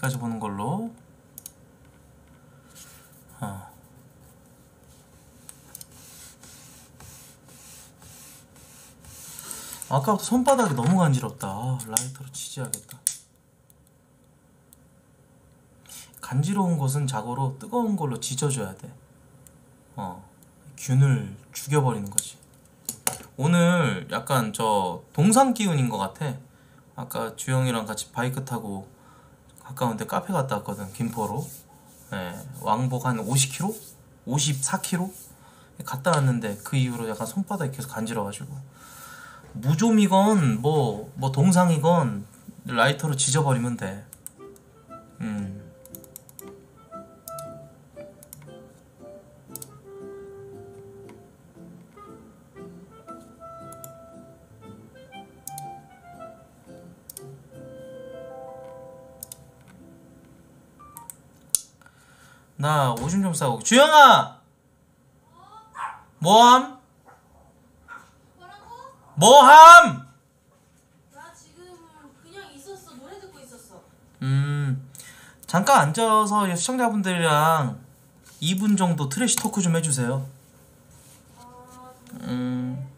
여기까지 보는 걸로. 어. 아까부터 손바닥이 너무 간지럽다. 아, 라이터로 지지야겠다. 간지러운 곳은 자고로 뜨거운 걸로 지져줘야 돼. 어, 균을 죽여버리는 거지. 오늘 약간 저 동상 기운인 것 같아. 아까 주영이랑 같이 바이크 타고 가까운데 카페 갔다 왔거든 김포로 예, 왕복 한 50km? 54km? 갔다 왔는데 그 이후로 약간 손바닥이 계속 간지러가지고 무좀이건 뭐, 뭐 동상이건 라이터로 지져버리면 돼 음. 나 오줌 좀 싸고. 주영아! 뭐함? 뭐함? 나 지금 그냥 있었어. 노래 듣고 있었어. 음 잠깐 앉아서 시청자분들이랑 2분 정도 trash talk 좀 해주세요. 음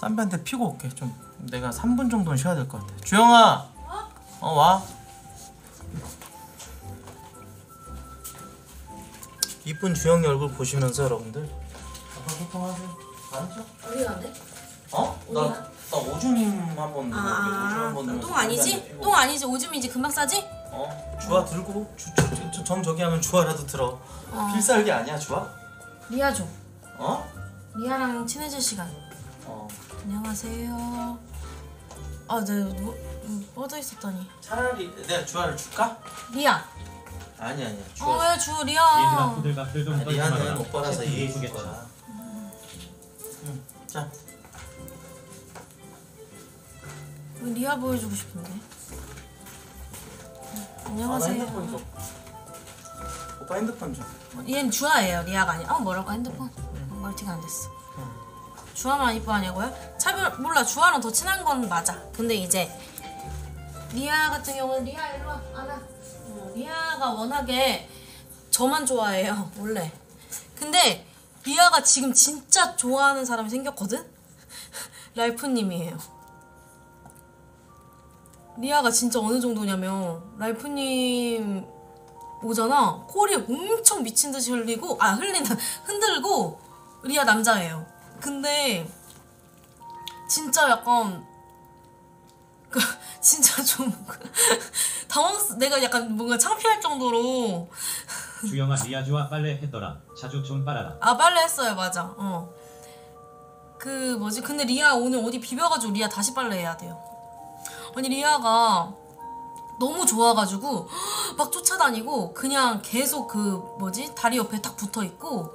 쌈배 한테 피고 올게 좀 내가 3분 정도는 쉬어야 될 것 같아 주영아 어 와 이쁜 주영이 얼굴 보시면서 여러분들 아까 소통하세요 알았죠? 어디 간대? 어? 나, 나 오줌 한번 오줌 아, 한번 똥 아니지? 똥 아니지 오줌이지 금방 싸지? 어? 주아 들고 주, 주, 주, 주, 정 저기 하면 주아라도 들어 어. 필살기 아니야 주아? 리아 줘 어? 리아랑 친해질 시간 어 안녕하세요 아 내가 누, 음, 뻗어 있었다니 차라리 내가 주아를 줄까? 리아 아니 아니야 주아 어왜 주 리아 좀 떨지 리아는. 오빠라서 이해해 줄. 거야. 응. 자, 왜 리아 보여주고 싶은데 아, 나 안녕하세요 핸드폰 줘. 오빠 핸드폰 줘. 얘는 주아예요 리아가 아니야 어 뭐라고 핸드폰 멀티가 안 됐어 주아만 이뻐하냐고요? 차별 몰라. 주아랑 더 친한 건 맞아. 근데 이제 리아 같은 경우는 리아 일로 와. 안아. 어, 리아가 워낙에 저만 좋아해요 원래. 근데 리아가 지금 진짜 좋아하는 사람이 생겼거든? 랄프님이에요. 리아가 진짜 어느 정도냐면 랄프님 오잖아? 꼬리 엄청 미친 듯이 흘리고 아 흘린다 흔들고 리아 남자예요 근데 진짜 약간 그 진짜 좀 당황스 내가 약간 뭔가 창피할 정도로. 주영아 리아 주아 빨래 했더라. 자주 좀 빨아라. 아 빨래 했어요. 맞아. 어 그 뭐지? 근데 리아 오늘 어디 비벼가지고 리아 다시 빨래 해야 돼요. 아니 리아가 너무 좋아가지고 막 쫓아다니고 그냥 계속 그 뭐지? 다리 옆에 딱 붙어 있고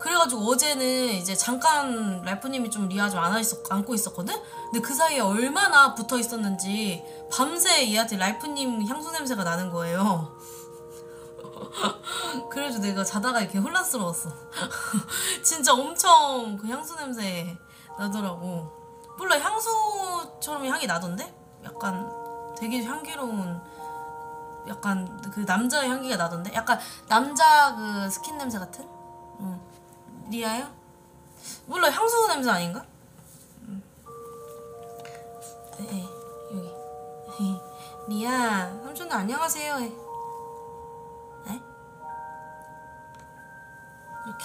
그래가지고 어제는 이제 잠깐 랄프님이 좀 리아 좀 안아 있었 안고 있었거든. 근데 그 사이에 얼마나 붙어 있었는지 밤새 얘한테 랄프님 향수 냄새가 나는 거예요. 그래서 내가 자다가 이렇게 혼란스러웠어. 진짜 엄청 그 향수 냄새 나더라고. 몰라 향수처럼 향이 나던데? 약간 되게 향기로운 약간 그 남자 향기가 나던데? 약간 남자 그 스킨 냄새 같은? 응. 리아요? 몰라 향수 냄새 아닌가? 응. 네, 네, 여기 리아 삼촌도 안녕하세요 해. 네? 이렇게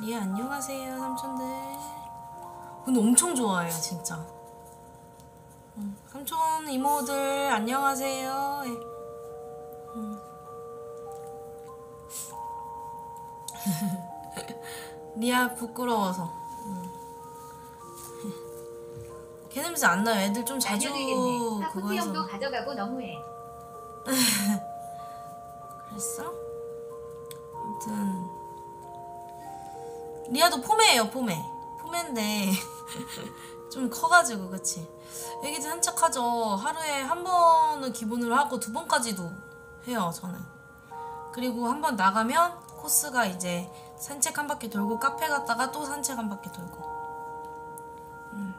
리아 안녕하세요 삼촌들 근데 엄청 좋아해요 진짜 응. 삼촌 이모들 안녕하세요 해. 응. 리아 부끄러워서. 응. 걔 냄새 안 나요. 애들 좀 자주. 그거 카푸티 형도 해서. 가져가고 너무해. 그랬어? 아무튼 리아도 포메예요 포메. 포메인데 좀 커가지고 그치 애기들 산책하죠 하루에 한 번은 기본으로 하고 두 번까지도 해요 저는 그리고 한 번 나가면 코스가 이제 산책 한 바퀴 돌고 카페 갔다가 또 산책 한 바퀴 돌고 음.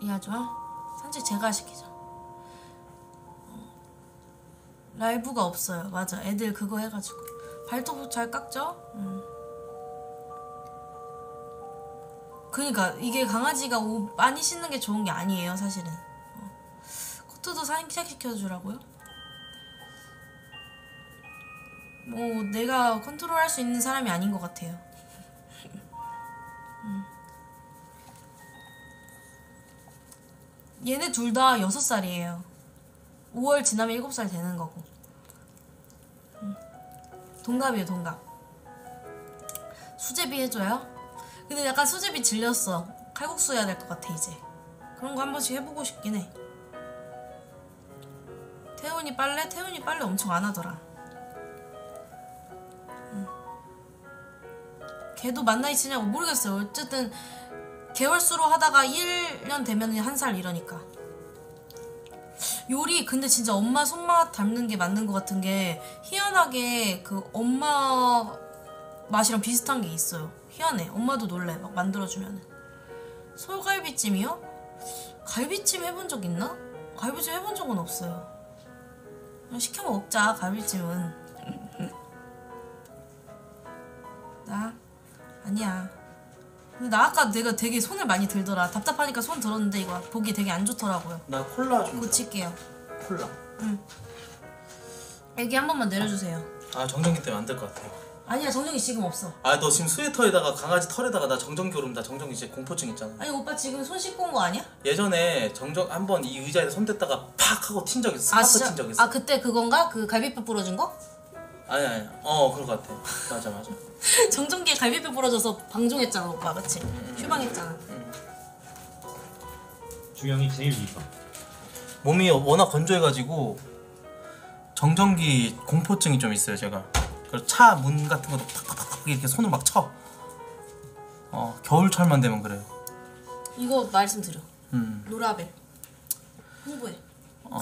이해하죠? 산책 제가 시키죠 어. 라이브가 없어요 맞아 애들 그거 해가지고 발톱 잘 깎죠? 음. 그러니까 이게 강아지가 옷 많이 씻는 게 좋은 게 아니에요 사실은 어. 코트도 산책시켜주라고요? 뭐 내가 컨트롤할 수 있는 사람이 아닌 것 같아요 음. 얘네 둘 다 6살이에요 5월 지나면 7살 되는 거고 음. 동갑이에요 동갑 수제비 해줘요? 근데 약간 수제비 질렸어. 칼국수 해야 될 것 같아 이제. 그런 거 한 번씩 해보고 싶긴 해. 태훈이 빨래? 태훈이 빨래 엄청 안 하더라. 걔도 만 나이 치냐고 모르겠어요. 어쨌든 개월수로 하다가 1년 되면 한 살 이러니까. 요리 근데 진짜 엄마 손맛 닮는 게 맞는 것 같은 게 희한하게 그 엄마 맛이랑 비슷한 게 있어요. 희한해. 엄마도 놀래. 막 만들어주면. 솔갈비찜이요? 갈비찜 해본 적 있나? 갈비찜 해본 적은 없어요. 시켜 먹자. 갈비찜은. 나 아니야. 근데 나 아까 내가 되게 손을 많이 들더라. 답답하니까 손 들었는데 이거 보기 되게 안 좋더라고요. 나 콜라 좀 줘. 고칠게요. 콜라 애기 한 번만 내려주세요. 아 정전기 때문에 안 될 것 같아 아니야 정전기 지금 없어. 아 너 지금 스웨터에다가 강아지 털에다가 나 정전기 오르면 나 정전기 이제 공포증 있잖아 아니 오빠 지금 손 씻고 온 거 아니야? 예전에 정전기 한번 이 의자에 손 댔다가 팍 하고 튄 적 있어 아 스파크 진짜? 튄적 있어 아 그때 그건가? 그 갈비뼈 부러진 거? 아니 아니 어 그런 것 같아 맞아 맞아 정전기에 갈비뼈 부러져서 방종했잖아 오빠 그치? 휴방했잖아 주영이 제일 이뻐. 몸이 워낙 건조해가지고 정전기 공포증이 좀 있어요 제가 그래서 차 문 같은 것도 팍팍팍 이렇게 손을 막 쳐. 어 겨울철만 되면 그래요. 이거 말씀드려 음. 로라벨 홍보해 어.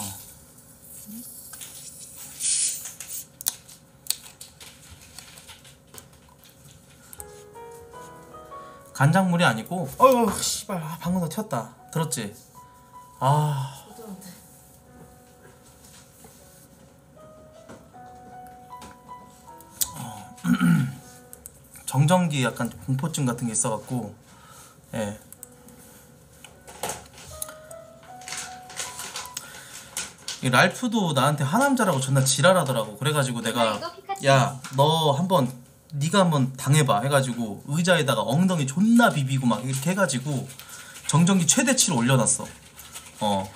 간장물이 아니고 어휴 씨발 아, 방금 더 튀었다 들었지? 아 어쩌는데 정전기 약간 공포증 같은 게 있어갖고 예. 이 랄프도 나한테 하남자라고 존나 지랄하더라고 그래가지고 내가 이거 피카츄. 야너 한번 네가 한번 당해봐 해가지고 의자에다가 엉덩이 존나 비비고 막 이렇게 해가지고 정전기 최대치로 올려놨어. 어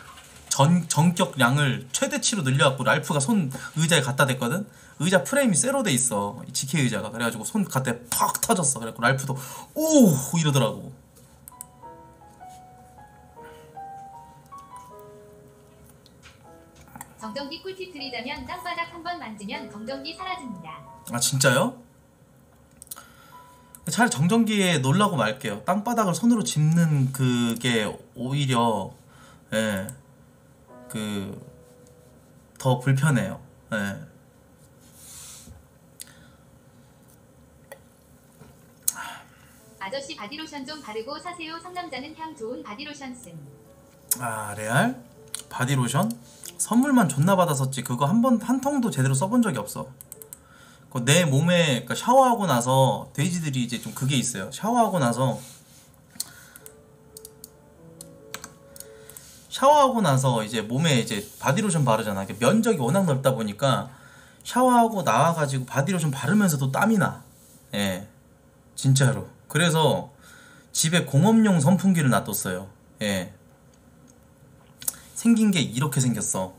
전, 전격량을 최대치로 늘려갖고 랄프가 손 의자에 갖다 댔거든? 의자 프레임이 쇠로 돼 있어. 이 지케 의자가. 그래가지고 손 갖다 팍 터졌어. 그래갖고 랄프도 오 이러더라고. 정전기 꿀팁 드리자면 땅바닥 한 번 만지면 정전기 사라집니다. 아 진짜요? 차라리 정전기에 놀라고 말게요. 땅바닥을 손으로 짚는 그게 오히려 예, 그 더 불편해요. 예. 아저씨 바디로션 좀 바르고 사세요. 상남자는 향 좋은 바디로션 씀. 아 레알 바디로션 선물만 존나 받았었지 그거 한 번 한 통도 제대로 써본 적이 없어. 그 내 몸에 그러니까 샤워하고 나서 돼지들이 이제 좀 그게 있어요. 샤워하고 나서 샤워하고 나서 이제 몸에 이제 바디로션 바르잖아. 면적이 워낙 넓다 보니까 샤워하고 나와가지고 바디로션 바르면서도 땀이 나. 예, 진짜로. 그래서 집에 공업용 선풍기를 놔뒀어요. 예. 생긴 게 이렇게 생겼어.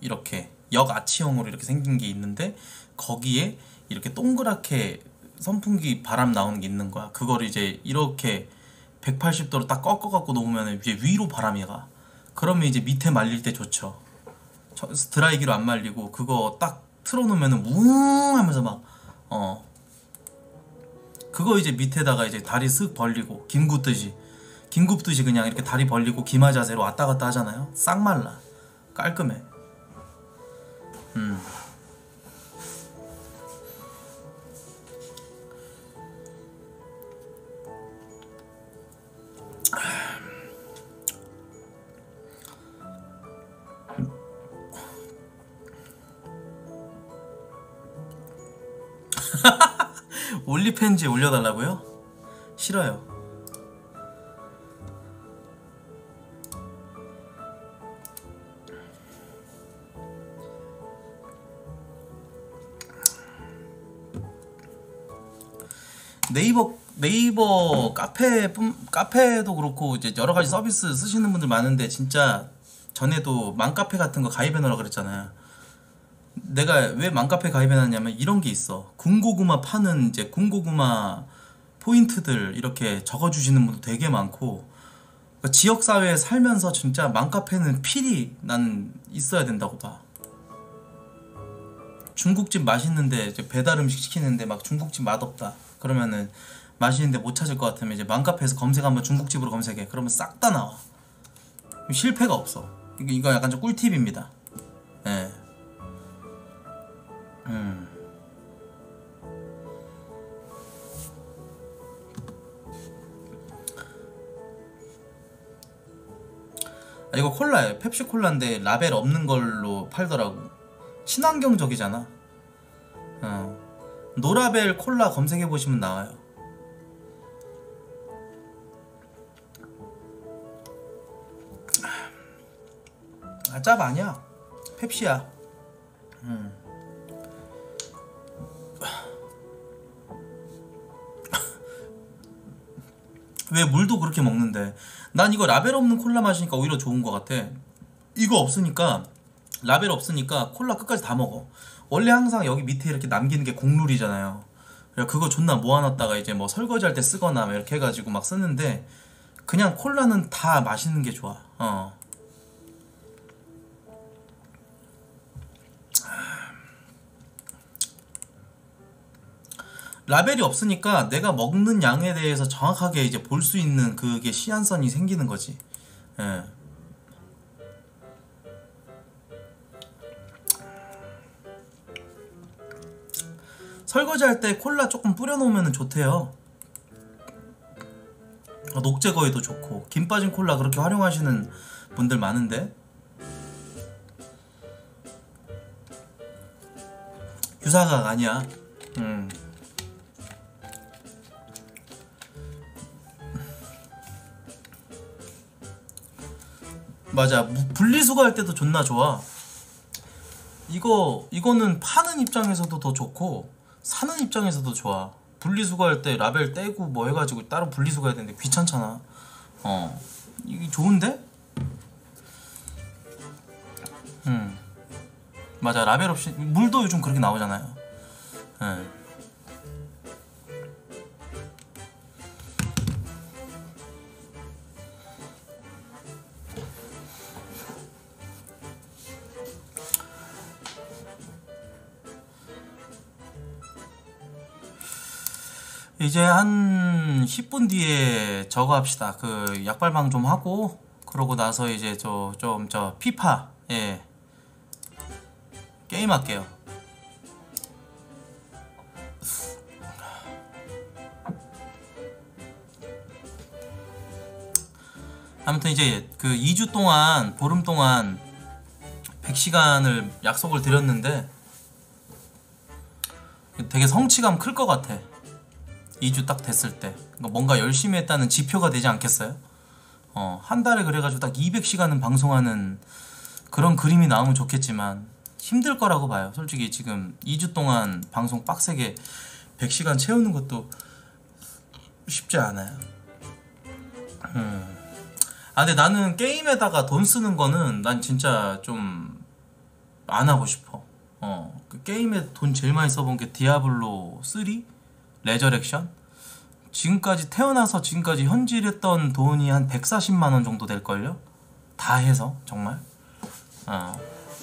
이렇게 역아치형으로 이렇게 생긴 게 있는데 거기에 이렇게 동그랗게 선풍기 바람 나오는 게 있는 거야. 그거를 이제 이렇게 180도로 딱 꺾어 갖고 놓으면 이제 위로 바람이 가. 그러면 이제 밑에 말릴 때 좋죠. 저- 드라이기로 안 말리고 그거 딱 틀어놓으면은 웅 하면서 막 어. 그거 이제 밑에다가 이제 다리 쓱 벌리고 김 굽듯이 김 굽듯이 그냥 이렇게 다리 벌리고 기마 자세로 왔다 갔다 하잖아요. 싹 말라. 깔끔해. 음. 올리팬지에 올려달라고요? 싫어요. 네이버 네이버 카페 카페도 그렇고 이제 여러 가지 서비스 쓰시는 분들 많은데 진짜 전에도 맘카페 같은 거 가입해 놓으라 그랬잖아요. 내가 왜 맘카페 가입해 놨냐면 이런 게 있어. 군고구마 파는 이제 군고구마 포인트들 이렇게 적어 주시는 분도 되게 많고 그러니까 지역 사회에 살면서 진짜 맘카페는 필히 난 있어야 된다고 봐. 중국집 맛있는데 이제 배달 음식 시키는데 막 중국집 맛없다. 그러면은 맛있는데 못 찾을 것 같으면 이제 맘카페에서 검색 한번 중국집으로 검색해. 그러면 싹 다 나와. 실패가 없어. 이거 약간 좀 꿀팁입니다. 예. 음. 아, 이거 콜라예요. 펩시 콜라인데 라벨 없는 걸로 팔더라고. 친환경적이잖아. 어. 노라벨 콜라 검색해 보시면 나와요. 아, 짭 아니야. 펩시야. 음. 왜 물도 그렇게 먹는데? 난 이거 라벨 없는 콜라 마시니까 오히려 좋은 것 같아. 이거 없으니까 라벨 없으니까 콜라 끝까지 다 먹어. 원래 항상 여기 밑에 이렇게 남기는 게. 그래서 그거 존나 모아놨다가 이제 뭐 설거지할 때 쓰거나 막 이렇게 해가지고 막 쓰는데 그냥 콜라는 다 마시는 게 좋아. 어. 라벨이 없으니까 내가 먹는 양에 대해서 정확하게 이제 볼 수 있는 그게 시한선이 생기는 거지. 예. 설거지 할 때 콜라 조금 뿌려놓으면 좋대요. 어, 녹 제 거에도 좋고 김 빠진 콜라 그렇게 활용하시는 분들 많은데 유사각 아니야. 맞아. 무- 분리수거 할 때도 존나 좋아. 이거 이거는 파는 입장에서도 더 좋고 사는 입장에서도 좋아. 분리수거 할 때 라벨 떼고 뭐 해가지고 따로 분리수거 해야 되는데 귀찮잖아. 어. 이게 좋은데? 음. 맞아. 라벨 없이 물도 요즘 그렇게 나오잖아요. 예. 이제 한 10분 뒤에 저거 합시다. 그 약발방 좀 하고 그러고 나서 이제 저 좀 저 피파 예 게임 할게요. 아무튼 이제 그 2주 동안 보름 동안 100시간을 약속을 드렸는데 되게 성취감 클 것 같아. 2주 딱 됐을 때 그러니까 뭔가 열심히 했다는 지표가 되지 않겠어요? 어, 한 달에 그래가지고 딱 200시간은 방송하는 그런 그림이 나오면 좋겠지만 힘들 거라고 봐요. 솔직히 지금 2주 동안 방송 빡세게 100시간 채우는 것도 쉽지 않아요. 음. 아 근데 나는 게임에다가 돈 쓰는 거는 난 진짜 좀 안 하고 싶어. 어, 그 게임에 돈 제일 많이 써본 게 디아블로 3? Resurrection? 지금까지 태어나서 지금까지 현질했던 돈이 한 140만 원 정도 될걸요? 다 해서 정말. 어.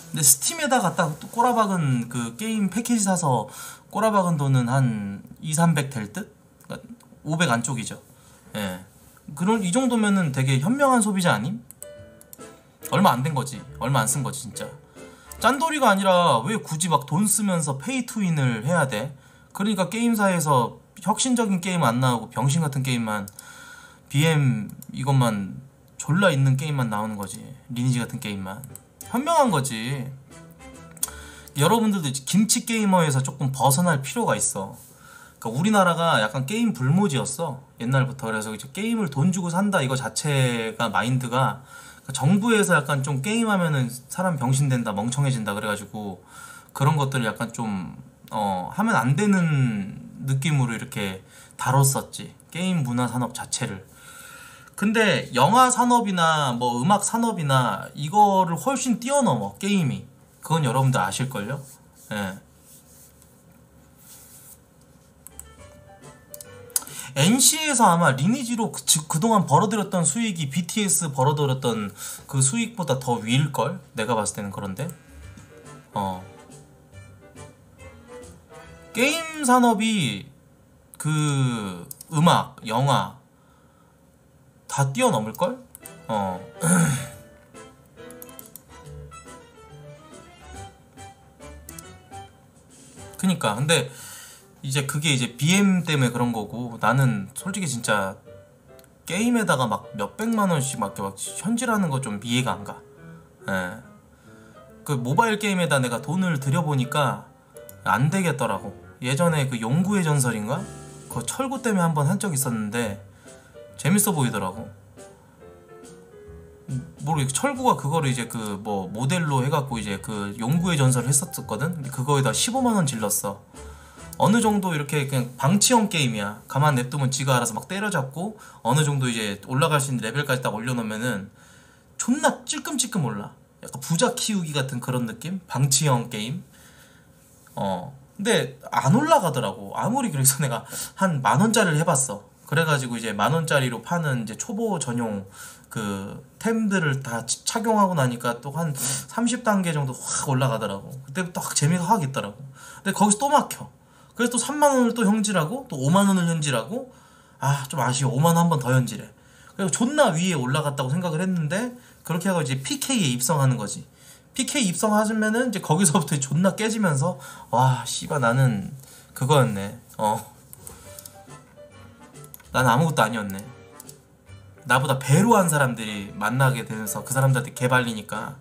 근데 스팀에다 갖다 또 꼬라박은 그 게임 패키지 사서 꼬라박은 돈은 한 2, 300 될 듯? 그러니까 500 안쪽이죠. 예. 그런 이 정도면은 되게 현명한 소비자 아님? 얼마 안 된 거지. 얼마 안 쓴 거지 진짜. 짠돌이가 아니라 왜 굳이 막 돈 쓰면서 pay to win을 해야 돼? 그러니까 게임사에서 혁신적인 게임 안 나오고 병신 같은 게임만 BM 이것만 졸라 있는 게임만 나오는 거지. 리니지 같은 게임만. 현명한 거지. 여러분들도 김치 게이머에서 조금 벗어날 필요가 있어. 그러니까 우리나라가 약간 게임 불모지였어 옛날부터 그래서 이제 게임을 돈 주고 산다 이거 자체가 마인드가 그러니까 정부에서 약간 좀 게임하면은 사람 병신된다 멍청해진다 그래가지고 그런 것들을 약간 좀 어, 하면 안 되는 느낌으로 이렇게 다뤘었지 게임 문화 산업 자체를 근데 영화 산업이나 뭐 음악 산업이나 이거를 훨씬 뛰어넘어 게임이 그건 여러분들 아실걸요? 예. NC에서 아마 리니지로 그, 즉 그동안 벌어들였던 수익이 BTS 벌어들였던 그 수익보다 더 위일걸? 내가 봤을 때는 그런데 어 게임 산업이 그 음악, 영화 다 뛰어넘을 걸? 어 그니까 근데 이제 그게 이제 BM 때문에 그런 거고 나는 솔직히 진짜 게임에다가 막 몇백만 원씩 막 현질하는 거 좀 이해가 안 가. 예. 그 모바일 게임에다 내가 돈을 들여보니까 안 되겠더라고. 예전에 그 용구의 전설인가? 그 철구 때문에 한번 한 적 있었는데 재밌어 보이더라고. 모르겠 철구가 그거를 이제 그 뭐 모델로 해갖고 이제 그 용구의 전설을 했었거든. 그거에다 15만 원 질렀어. 어느 정도 이렇게 그냥 방치형 게임이야. 가만 냅두면 지가 알아서 막 때려잡고 어느 정도 이제 올라갈 수 있는 레벨까지 딱 올려놓으면은 존나 찔끔찔끔 올라. 약간 부자 키우기 같은 그런 느낌? 방치형 게임. 어. 근데 안 올라가더라고. 아무리 그래서 내가 한 만 원짜리를 해봤어. 그래가지고 이제 만 원짜리로 파는 이제 초보 전용 그 템들을 다 치- 착용하고 나니까 또 한 30단계 정도 확 올라가더라고. 그때부터 확 재미가 확 있더라고. 근데 거기서 또 막혀. 그래서 또 3만 원을 또 현질하고 또 5만 원을 현질하고 아 좀 아쉬워 5만 원 한 번 더 현질해 그리고 존나 위에 올라갔다고 생각을 했는데 그렇게 하고 이제 PK에 입성하는 거지 PK 입성하면은 이제 거기서부터 존나 깨지면서 와 씨발 나는 그거였네 어 난 아무것도 아니었네 나보다 배로 한 사람들이 만나게 되면서 그 사람들한테 개발리니까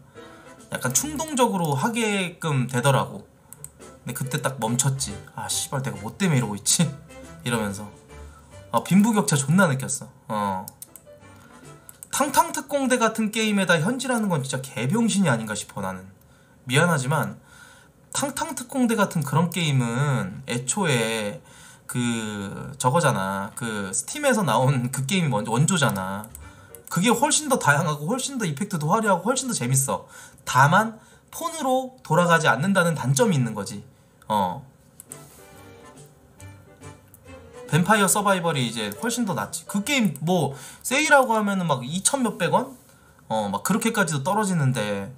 약간 충동적으로 하게끔 되더라고 근데 그때 딱 멈췄지. 아 씨발 내가 뭐 때문에 이러고 있지? 이러면서 아 빈부격차 존나 느꼈어. 어. 탕탕특공대 같은 게임에다 현질하는 건 진짜 개병신이 아닌가 싶어 나는. 미안하지만 탕탕특공대 같은 그런 게임은 애초에 그 저거잖아. 그 스팀에서 나온 그 게임이 먼저 원조잖아. 그게 훨씬 더 다양하고 훨씬 더 effect도 화려하고 훨씬 더 재밌어. 다만 폰으로 돌아가지 않는다는 단점이 있는 거지. 어. 뱀파이어 서바이벌이 이제 훨씬 더 낫지. 그 게임 뭐 세일하고 하면은 막 2천 몇백 원? 어, 막 그렇게까지도 떨어지는데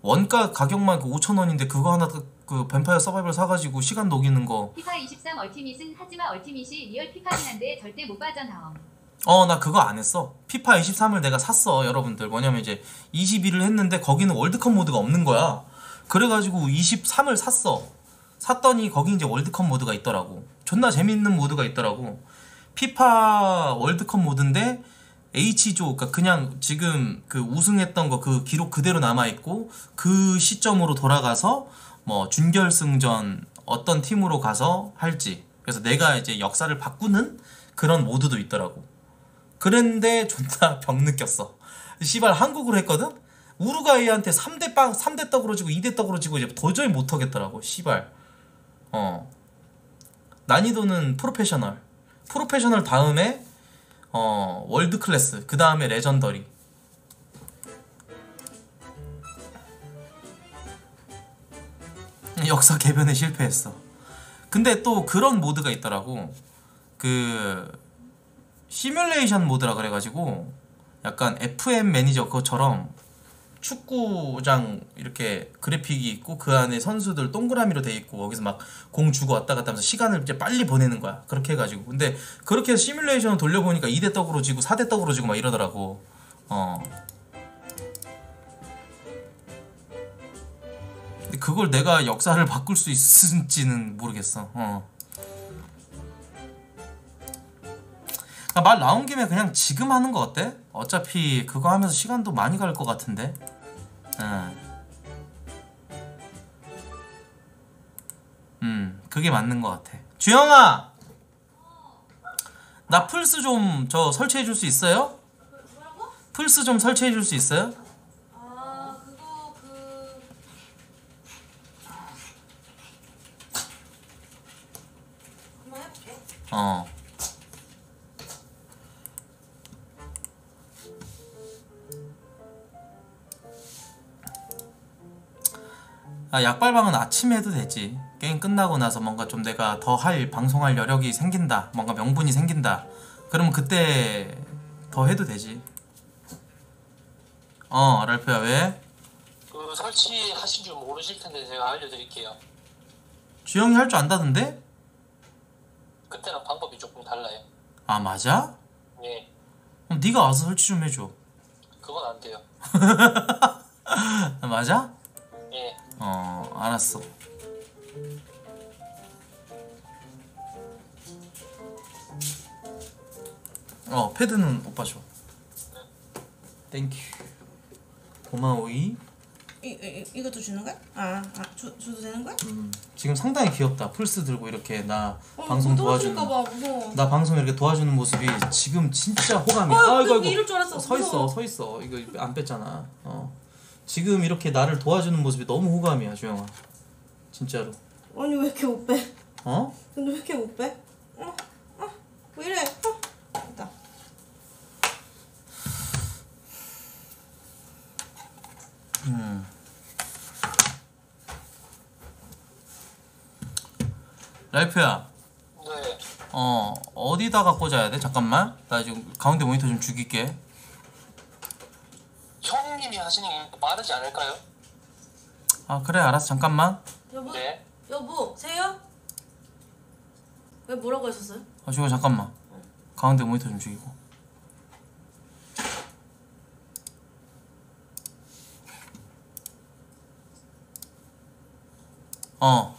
원가 가격만 그 5천 원인데 그거 하나 그, 그 뱀파이어 서바이벌 사가지고 시간 녹이는 거. 피파 23 Ultimate은 하지만 Ultimate이 real 피파긴 한데 절대 못 빠져나옴. 어, 나 그거 안 했어. 피파 23을 내가 샀어, 여러분들. 뭐냐면 이제 22를 했는데 거기는 월드컵 모드가 없는 거야. 그래가지고 23을 샀어. 샀더니 거기 이제 월드컵 모드가 있더라고. 존나 재밌는 모드가 있더라고. 피파 월드컵 모드인데 H조, 그러니까 그냥 지금 그 우승했던 거 그 기록 그대로 남아 있고 그 시점으로 돌아가서 뭐 준결승전 어떤 팀으로 가서 할지. 그래서 내가 이제 역사를 바꾸는 그런 모드도 있더라고. 그랬는데 존나 벽 느꼈어. 씨발 한국으로 했거든? 우루과이한테 3대 빵, 3대 떡으로 지고 2대 떡으로 지고 이제 도저히 못 하겠더라고. 씨발. 어. 난이도는 professional. Professional 다음에 어, world class. 그 다음에 legendary. 역사 개변에 실패했어. 근데 또 그런 모드가 있더라고. 그 시뮬레이션 모드라 그래가지고 약간 FM 매니저 그것처럼 축구장 이렇게 그래픽이 있고 그 안에 선수들 동그라미로 돼 있고 거기서 막 공 주고 왔다 갔다 하면서 시간을 이제 빨리 보내는 거야. 그렇게 해가지고 근데 그렇게 해서 시뮬레이션을 돌려보니까 2대 떡으로 지고 4대 떡으로 지고 막 이러더라고. 어. 근데 그걸 내가 역사를 바꿀 수 있을지는 모르겠어. 어. 아, 말 나온 김에 그냥 지금 하는 거 어때? 어차피 그거 하면서 시간도 많이 갈 것 같은데. 응. 음, 그게 맞는 것 같아. 주영아, 나 플스 좀 저 설치해 줄 수 있어요? 뭐라고? 플스 좀 설치해 줄 수 있어요? 아 그거 그 한번 해볼게. 어. 아, 약발방은 아침에 해도 되지. 게임 끝나고 나서 뭔가 좀 내가 더 할, 방송할 여력이 생긴다. 뭔가 명분이 생긴다. 그러면 그때 더 해도 되지. 어, 랄프야, 왜? 그 설치하신 줄 모르실 텐데 제가 알려드릴게요. 주영이 할 줄 안다던데? 그때랑 방법이 조금 달라요. 아, 맞아? 예, 그럼 네가 와서 설치 좀 해줘. 그건 안 돼요. 아, 맞아? 예, 어, 알았어. 어, 패드는 오빠 줘. thank you. 고마워이. 이, 이 이것도 주는 거야? 아, 아 주, 줘도 되는 거야? 음, 지금 상당히 귀엽다. 플스 들고 이렇게 나 어, 방송 뭐 도와주는. 봐 무서워. 나 방송 이렇게 도와주는 모습이 지금 진짜 호감이야. 어, 아이고, 여기 이럴 줄 알았어. 서 있어. 서 있어. 이거 안 뺐잖아. 어. 지금 이렇게 나를 도와주는 모습이 너무 호감이야, 주영아. 진짜로. 아니 왜 이렇게 못 빼? 어? 근데 왜 이렇게 못 빼? 어, 어, 왜 이래? 어, 됐다. 음. 라이프야, 네. 어 어디다가 꽂아야 돼? 잠깐만, 나 지금 가운데 모니터 좀 죽일게. 형님이 하시는 게 빠르지 않을까요? 아 그래, 알았어. 잠깐만. 여보, 네. 여보, 세요? 왜 뭐라고 하셨어요? 아 주영 잠깐만. 가운데 모니터 좀 죽이고. 어,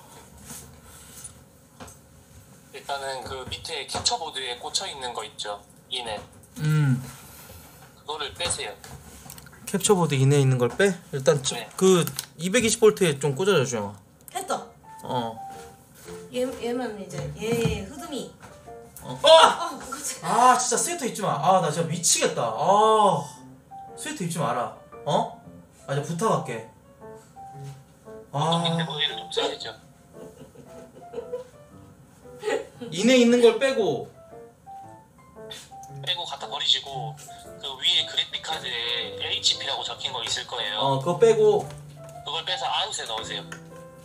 일단은 그 밑에 캡처보드에 꽂혀 있는 거 있죠. 이네. 음, 그거를 빼세요. 캡처보드 in에 있는 걸 빼. 일단 저- 네. 그 220V에 좀 꽂아줘 주영아. 했다. 어. 얘 얘만 이제 얘 흐름이. 어. 아, 그치. 아 진짜 스웨터 입지 마. 아 나 진짜 미치겠다. 아 스웨터 입지 마라. 어? 아 진짜 부탁할게. 밑에 아 보드를 좀 써야죠. in에 있는 걸 빼고. 빼고 갖다 버리시고 그 위에 그래픽 카드에 HP라고 적힌 거 있을 거예요. 어 그거 빼고. 그걸 빼서 out에 넣으세요.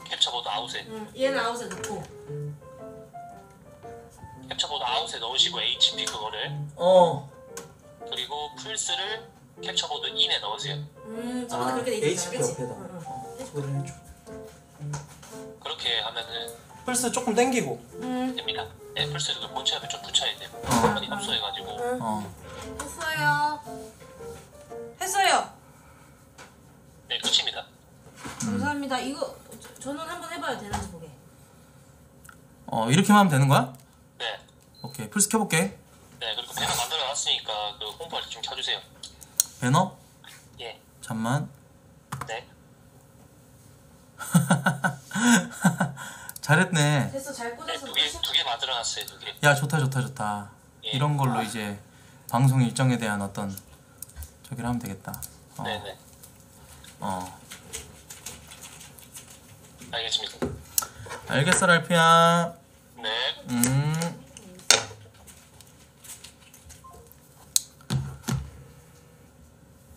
캡처보드 아웃에. 응, 얘는 out에 넣고. 캡처보드 out에 넣으시고 HP 그거를 어. 그리고 플스를 캡처보드 in에 넣으세요. 음, 저번에 아, 그렇게 돼 HP 있었잖아, 그치? 옆에다. 응, 응. 어, 그거를 해줘. 그렇게 하면은 플스 조금 당기고. 음, 됩니다. 네, 플스를 그 본체 앞에 좀 붙여야 돼요. 어. 화면이 합소해가지고. 응. 어. 했어요. 했어요. 네, 끝입니다. 감사합니다. 이거 저- 저는 한번 해봐야 되는지 보게. 어 이렇게만 하면 되는 거야? 네. 오케이 플스 켜볼게. 네, 그리고 배너 만들어 놨으니까 그 홈파일 좀 켜주세요. 배너. 예. 잠만. 네. 잘했네. 됐어, 잘 네, 꽂아서 두 개, 끝이? 두개 만들어 놨어요, 두 개. 야 좋다 좋다 좋다. 예. 이런 걸로 이제 방송 일정에 대한 어떤 저기를 하면 되겠다. 어. 네네. 어. 알겠습니다. 알겠어 랄피야. 네. 음.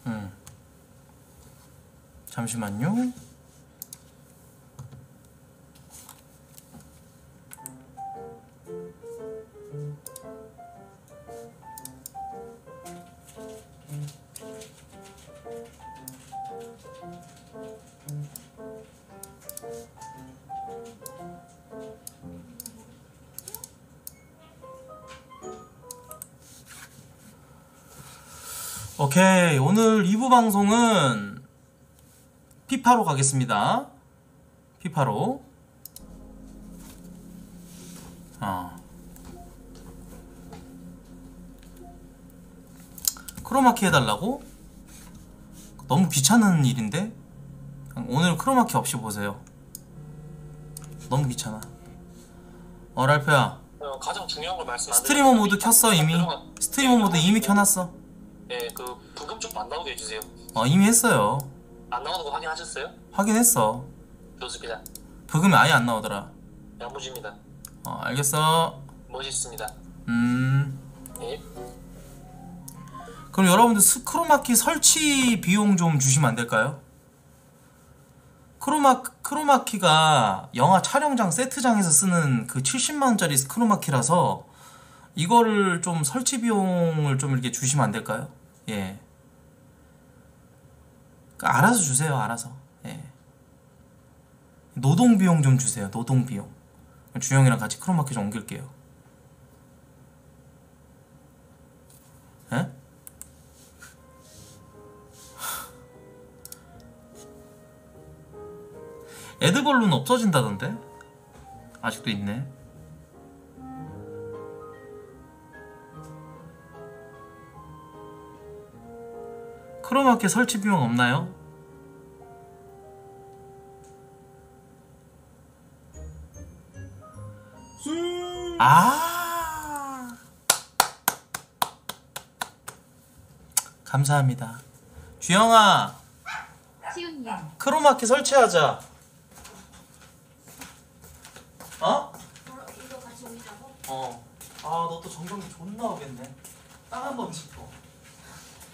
음. 잠시만요. 오케이 오늘 2부 방송은 피파로 가겠습니다. 피파로. 어. 크로마키 해달라고? 너무 귀찮은 일인데? 오늘 크로마키 없이 보세요. 너무 귀찮아. 어 랄프야. 어, 가장 중요한 걸 말씀 안 스트리머 모드 켰어 이미. 스트리머 모드 이미 켜놨어 네, 그 부금 좀 안 나오게 해주세요. 어 이미 했어요 안 나오는 거 확인하셨어요? 확인했어 좋습니다. 부금이 아예 안 나오더라 양무지입니다. 어 알겠어 멋있습니다. 음 예. 그럼 여러분들 스 크로마키 설치 비용 좀 주시면 안 될까요? 크로마 크로마키가 영화 촬영장 세트장에서 쓰는 그 70만 원짜리 스크로마키라서 이거를 좀 설치 비용을 좀 이렇게 주시면 안 될까요? 예. 그 알아서 주세요. 알아서. 예. 노동 비용 좀 주세요. 노동 비용. 주영이랑 같이 크로마키 좀 옮길게요. 예? 에드벌룬 없어진다던데? 아직도 있네. 크로마키 설치 비용 없나요? 아 감사합니다. 주영아 크로마키 설치하자. 어? 이거 같이 올리자고? 어. 아, 너 또 정전기 존나 오겠네. 땅한번 짚어.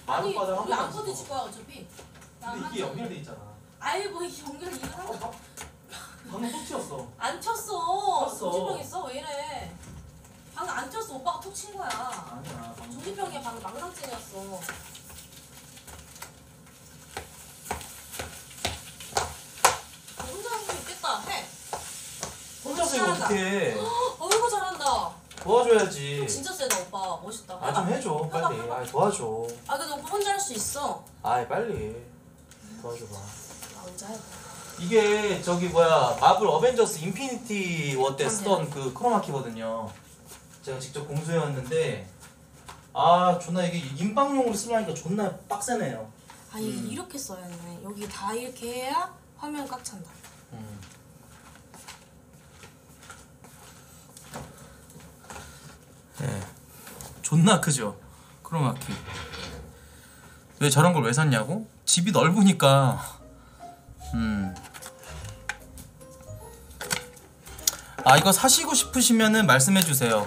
아니 마룻바닥 우리 안 한번 부딪힐 짚어. 거야 어차피 근데 이게 연결돼 있잖아. 아이 뭐 연결 이거 하나 어, 방금 톡 튀었어. 안 쳤어 쳤어. 정지병 있어 왜 이래 방금 안 쳤어 오빠가 톡 친 거야 아니야. 방금. 정지병이야 방금 망상증이었어 혼자 할수 있겠다 해 혼자서 이거 어떻게 해? 어이구 잘한다 도와줘야지. 진짜 세다 오빠 멋있다 아, 좀 해줘. 빨리. 아, 도와줘. 아 근데 오빠 혼자 할 수 있어 아, 빨리. 도와줘봐. 나 혼자 해봐 이게 저기 뭐야 마블 어벤져스 인피니티 워 때 쓰던 그 크로마키거든요. 제가 직접 공수해왔는데 아 존나 이게 인방용으로 쓰려니까 존나 빡세네요. 아 이게 음. 이렇게 써야 돼 여기 다 이렇게 해야 화면 꽉 찬다 음. 네. 존나 크죠 크로마키. 왜 저런 걸 왜 샀냐고? 집이 넓으니까. 음. 아 이거 사시고 싶으시면은 말씀해 주세요.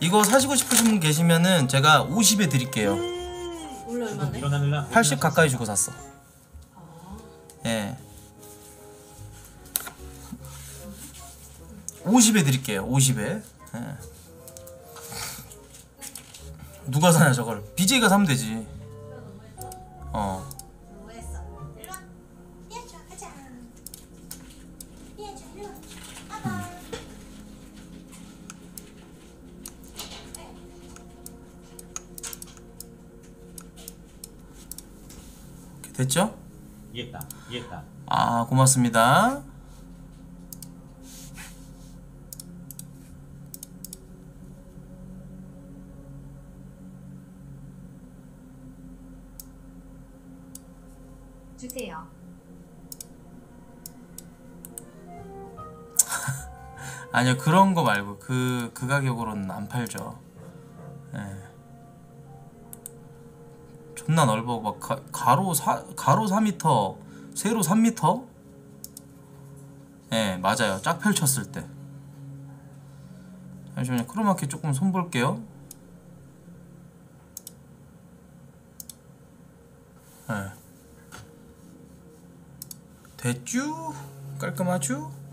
이거 사시고 싶으신 분 계시면은 제가 50에 드릴게요. 원래 주부 얼마네? 일어나느라 80 가까이 주고 샀어. 아, 예. 50에 드릴게요. 50에. 예. 누가 사냐 저걸? BJ가 사면 되지. 어. 됐죠? 이했다 이했다 아 고맙습니다. 아니요 그런 거 말고 그그 가격으로는 안 팔죠. 예. 존나 넓어 막 가, 가로 사 가로 4m, 세로 3m. 예 맞아요 쫙 펼쳤을 때. 잠시만요 크로마키 조금 손 볼게요. 예. 됐쥬 깔끔하쥬.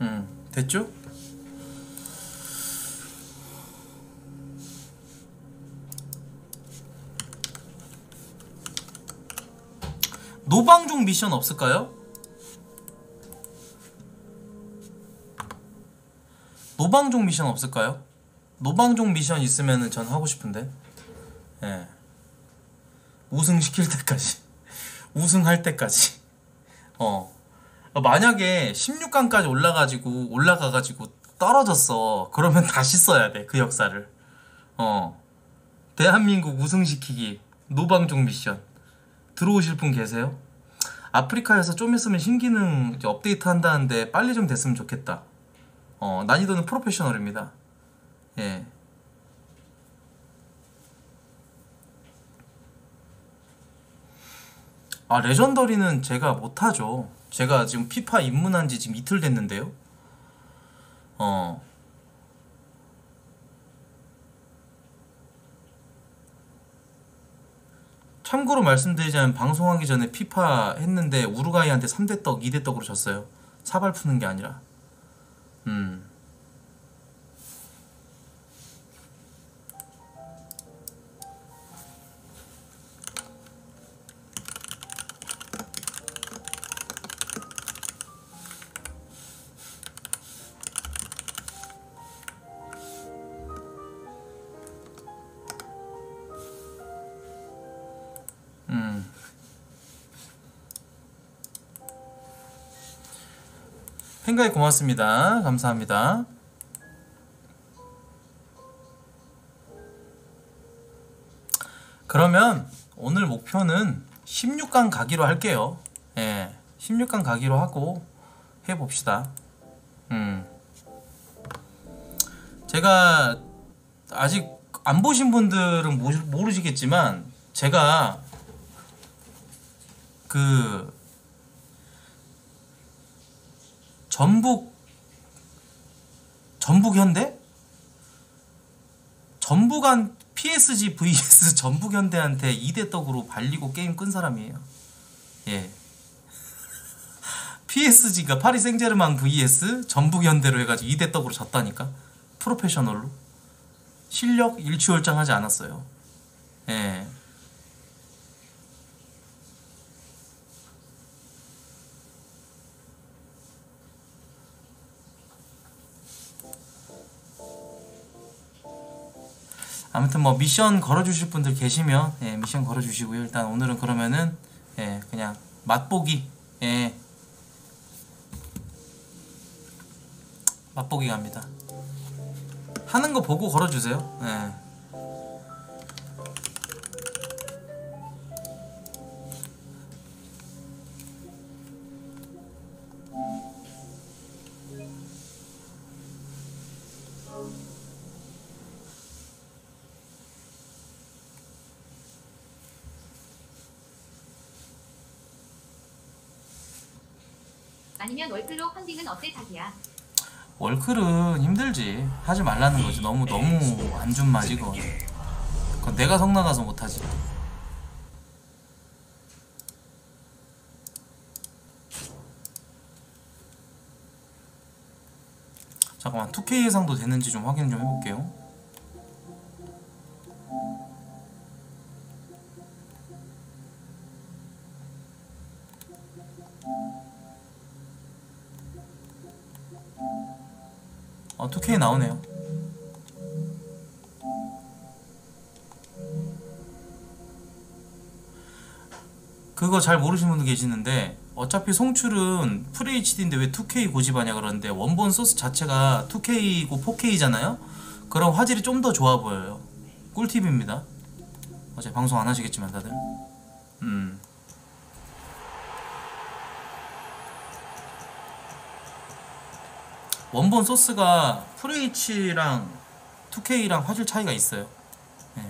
음, 됐죠? 노방종 미션 없을까요? 노방종 미션 없을까요? 노방종 미션 있으면은 전 하고 싶은데. 예. 우승 시킬 때까지. 우승할 때까지. 어. 만약에 16강까지 올라가지고 올라가가지고 떨어졌어. 그러면 다시 써야 돼. 그 역사를. 어. 대한민국 우승시키기 노방종 미션. 들어오실 분 계세요? 아프리카에서 좀 있으면 신기능 업데이트 한다는데 빨리 좀 됐으면 좋겠다. 어, 난이도는 프로페셔널입니다. 예. 아, 레전더리는 제가 못하죠. 제가 지금 피파 입문한 지 지금 이틀 됐는데요. 어. 참고로 말씀드리자면 방송하기 전에 피파 했는데 우루과이한테 3대 떡, 2대 떡으로 졌어요. 사발 푸는 게 아니라. 음. 음. 팬가이 고맙습니다. 감사합니다. 그러면 오늘 목표는 16강 가기로 할게요. 예. 16강 가기로 하고 해봅시다. 음. 제가 아직 안 보신 분들은 모르- 모르시겠지만 제가 그 전북 전북 현대 전북한 PSG vs 전북 현대한테 2대 떡으로 발리고 게임 끈 사람이에요. 예. PSG가 파리 생제르맹 vs 전북 현대로 해가지고 2대 떡으로 졌다니까. 프로페셔널로. 실력 일취월장하지 않았어요. 예. 아무튼 뭐 미션 걸어주실 분들 계시면 예, 미션 걸어주시고요. 일단 오늘은 그러면은 예, 그냥 맛보기 예, 맛보기 갑니다. 하는 거 보고 걸어주세요. 예. 아니면 월클로 펀딩은 어때 자기야? 월클은 힘들지. 하지 말라는 거지. 너무 너무 안 준 맛이 그건. 그건 내가 성 나가서 못하지. 잠깐만 2K 예상도 되는지 좀 확인 좀 해볼게요. 어 2K 나오네요. 그거 잘 모르시는 분도 계시는데 어차피 송출은 FHD인데 왜 2K 고집하냐 그러는데 원본 소스 자체가 2K고 4K잖아요. 그럼 화질이 좀 더 좋아 보여요. 꿀팁입니다. 어제 방송 안 하시겠지만 다들. 음. 원본 소스가 FH랑 2K랑 화질 차이가 있어요. 네.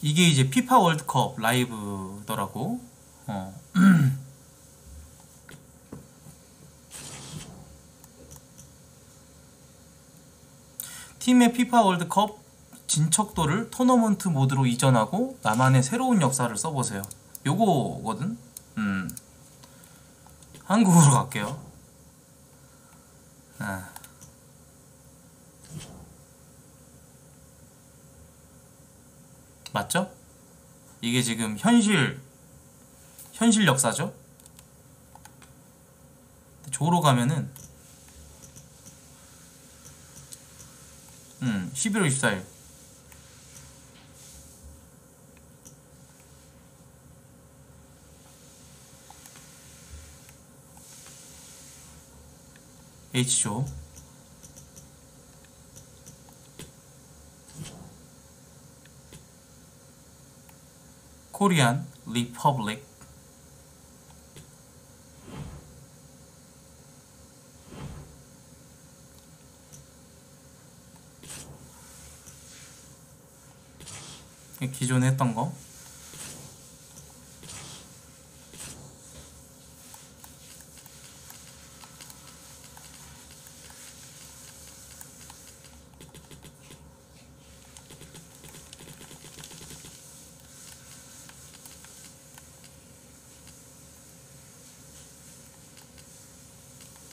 이게 이제 피파 월드컵 라이브더라고. 어. 팀의 피파 월드컵 진척도를 토너먼트 모드로 이전하고 나만의 새로운 역사를 써보세요. 요거거든. 음. 한국어로 갈게요. 아. 맞죠? 이게 지금 현실 현실 역사죠? 조로 가면은 음 11월 24일. H조. 코리안 리퍼블릭 기존에 했던 거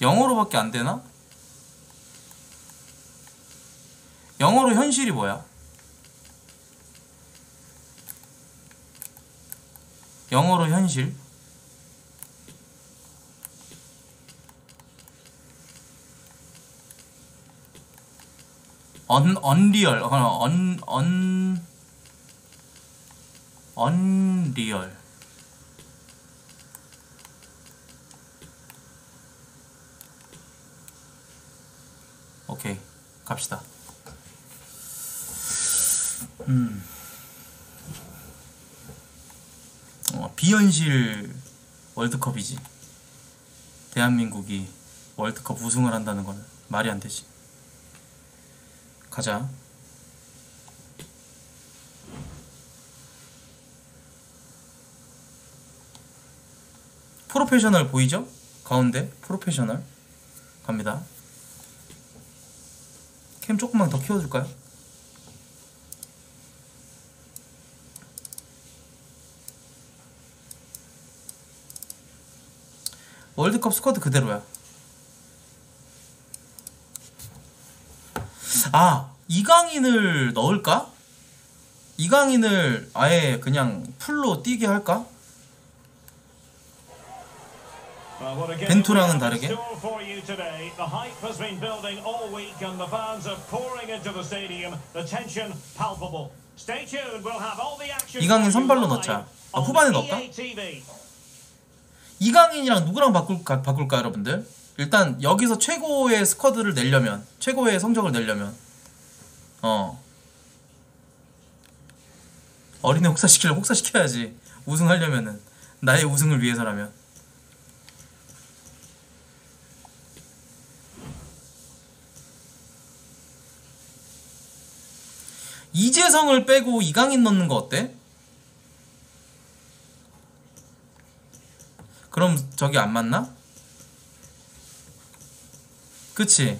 영어로밖에 안 되나? 영어로 현실이 뭐야? 영어로 현실? 언 언리얼 어, 언언 언리얼. 오케이 갑시다. 음 어, 비현실 월드컵이지 대한민국이 월드컵 우승을 한다는 건 말이 안 되지 가자 프로페셔널 보이죠? 가운데 프로페셔널 갑니다 캠 조금만 더 키워줄까요? 월드컵 스쿼드 그대로야. 아 이강인을 넣을까? 이강인을 아예 그냥 풀로 뛰게 할까? 벤투랑은 다르게. 이강인 선발로 넣자. 아, 후반에 넣을까? 이강인이랑 누구랑 바꿀까, 바꿀까 여러분들? 일단 여기서 최고의 스쿼드를 내려면 최고의 성적을 내려면 어 어린애 혹사시키려면 혹사시켜야지 우승하려면은 나의 우승을 위해서라면 이재성을 빼고 이강인 넣는 거 어때? 그럼 저기 안 맞나? 그치?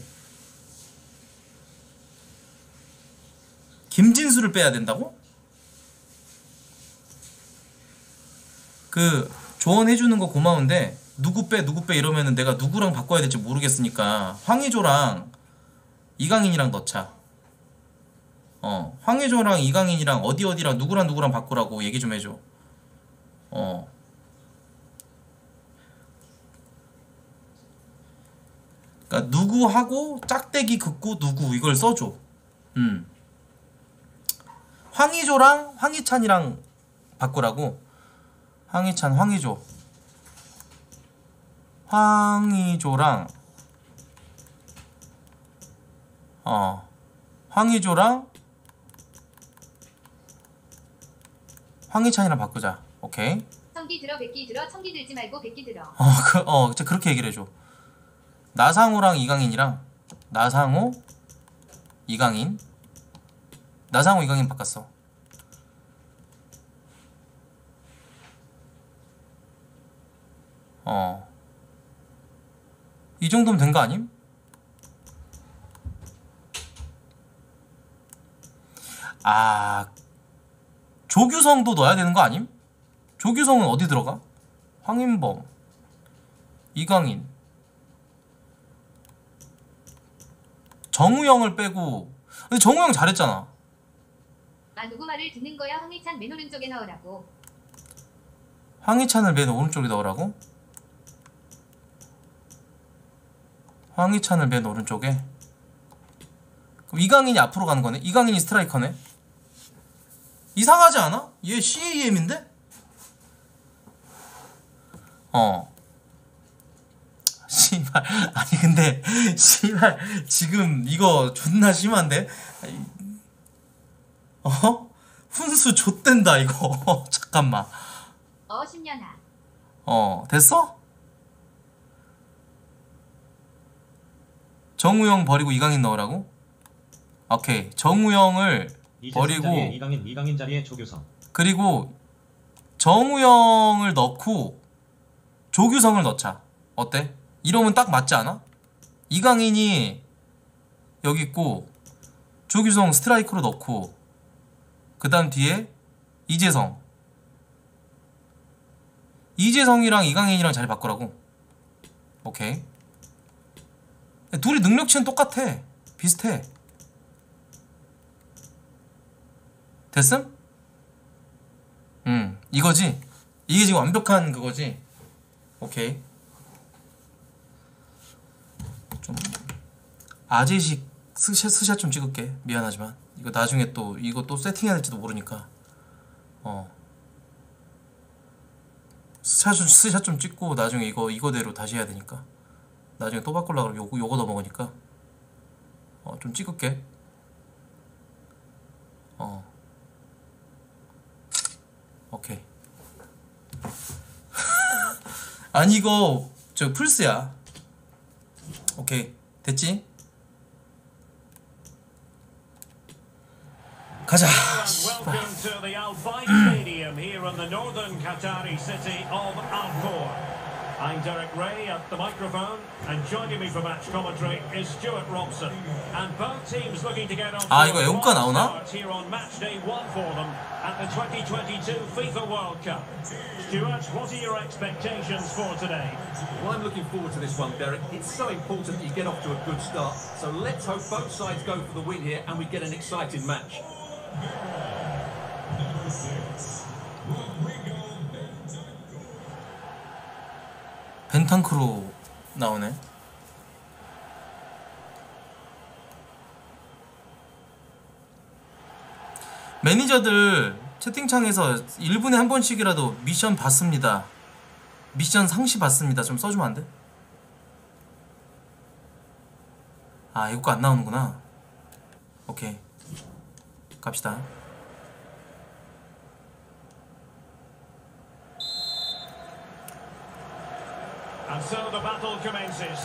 김진수를 빼야 된다고? 그 조언해주는 거 고마운데 누구 빼 누구 빼 이러면은 내가 누구랑 바꿔야 될지 모르겠으니까 황의조랑 이강인이랑 넣자 어 황의조랑 이강인이랑 어디 어디랑 누구랑 누구랑 바꾸라고 얘기 좀 해줘 어 그러니까 누구하고 짝대기 긋고 누구 이걸 써줘. 음. 황희조랑 황희찬이랑 바꾸라고. 황희찬, 황희조. 황희조랑 어 황희조랑 황희찬이랑 바꾸자. 오케이. 청기 들어 백기 들어 청기 들지 말고 백기 들어. 어, 그, 어, 그렇게 얘기를 해줘. 나상호랑 이강인이랑 나상호, 이강인, 나상호, 이강인 바꿨어. 어, 이 정도면 된 거 아님? 아, 조규성도 넣어야 되는 거 아님? 조규성은 어디 들어가? 황인범, 이강인. 정우영을 빼고 근데 정우영 잘했잖아. 아 누구 말을 듣는 거야 황희찬 맨 오른쪽에 넣으라고. 황희찬을 맨 오른쪽에 넣으라고? 황희찬을 맨 오른쪽에? 그럼 이강인이 앞으로 가는 거네? 이강인이 스트라이커네? 이상하지 않아? 얘 CAM인데? 어. 씨발 아니 근데 씨발 지금 이거 존나 심한데? 어? 훈수 좆된다 이거 잠깐만 어 10년아. 어, 됐어? 정우영 버리고 이강인 넣으라고? 오케이. 정우영을 버리고 자리에 이강인 이강인 자리에 조규성 그리고 정우영을 넣고 조규성을 넣자. 어때? 이러면 딱 맞지 않아? 이강인이 여기 있고 조규성 스트라이크로 넣고 그 다음 뒤에 이재성 이재성이랑 이강인이랑 자리 바꾸라고. 오케이. 둘이 능력치는 똑같아. 비슷해. 됐음? 음, 이거지? 이게 지금 완벽한 그거지? 오케이. 아재식 스샷, 스샷 좀 찍을게. 미안하지만. 이거 나중에 또, 이거 또 세팅해야 될지도 모르니까. 어. 스샷, 좀- 스샷 좀 찍고 나중에 이거, 이거대로 다시 해야 되니까. 나중에 또 바꾸려고 그러면 요거, 요거 더 먹으니까. 어, 좀 찍을게. 어. 오케이. 아니 이거 저 플스야. 오케이 됐지? 가자. Welcome to the Al Bayt Stadium here in the northern Qatari city of Al-Khor. I'm Derek Ray at the microphone, and joining me for match commentary is Stuart Robson. And both teams looking to get off 아, to 이거 a 애국가 flying 나오나? start here on match day one for them at the 2022 FIFA World Cup. Stuart, what are your expectations for today? Well, I'm looking forward to this one, Derek. It's so important that you get off to a good start. So let's hope both sides go for the win here and we get an exciting match. 벤탄크로 나오네. 매니저들 채팅창에서 1분에 한 번씩이라도 미션 받습니다. 미션 상시 받습니다. 좀 써주면 안 돼? 아, 이거 안 나오는구나. 오케이. 갑시다. And so the battle commences.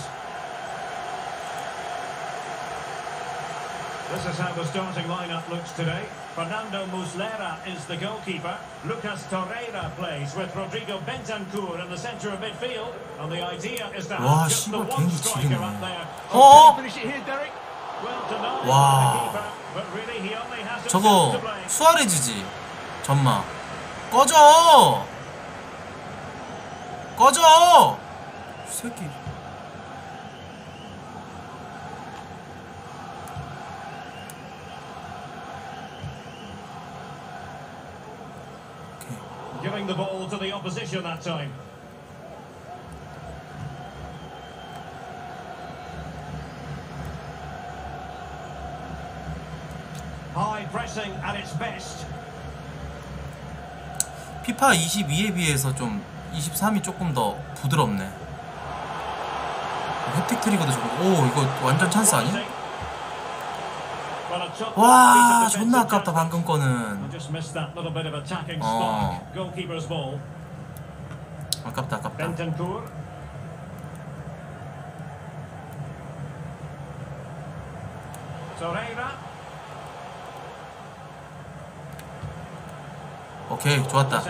This is how the starting lineup looks today. Fernando Muslera is the goalkeeper. Lucas Torreira plays with Rodrigo Bentancur in the centre of midfield. And the idea is to 와, have just the 씨발, one 개인기 striker 지리네. up there. 어? Finish it here, Derek. 와. 저거. 수아레즈지 전마 꺼져 꺼져 이 새끼. Giving the ball to the opposition that time. High pressing at its best. 피파 22에 비해서 좀 23이 조금 더 부드럽네 혜택 트리거도 좋고 오 이거 완전 찬스 아니? Well, a top 와 존나 아깝다 방금 거는 Oh. ball. 아깝다 아깝다. Torreira. 오케이 좋았다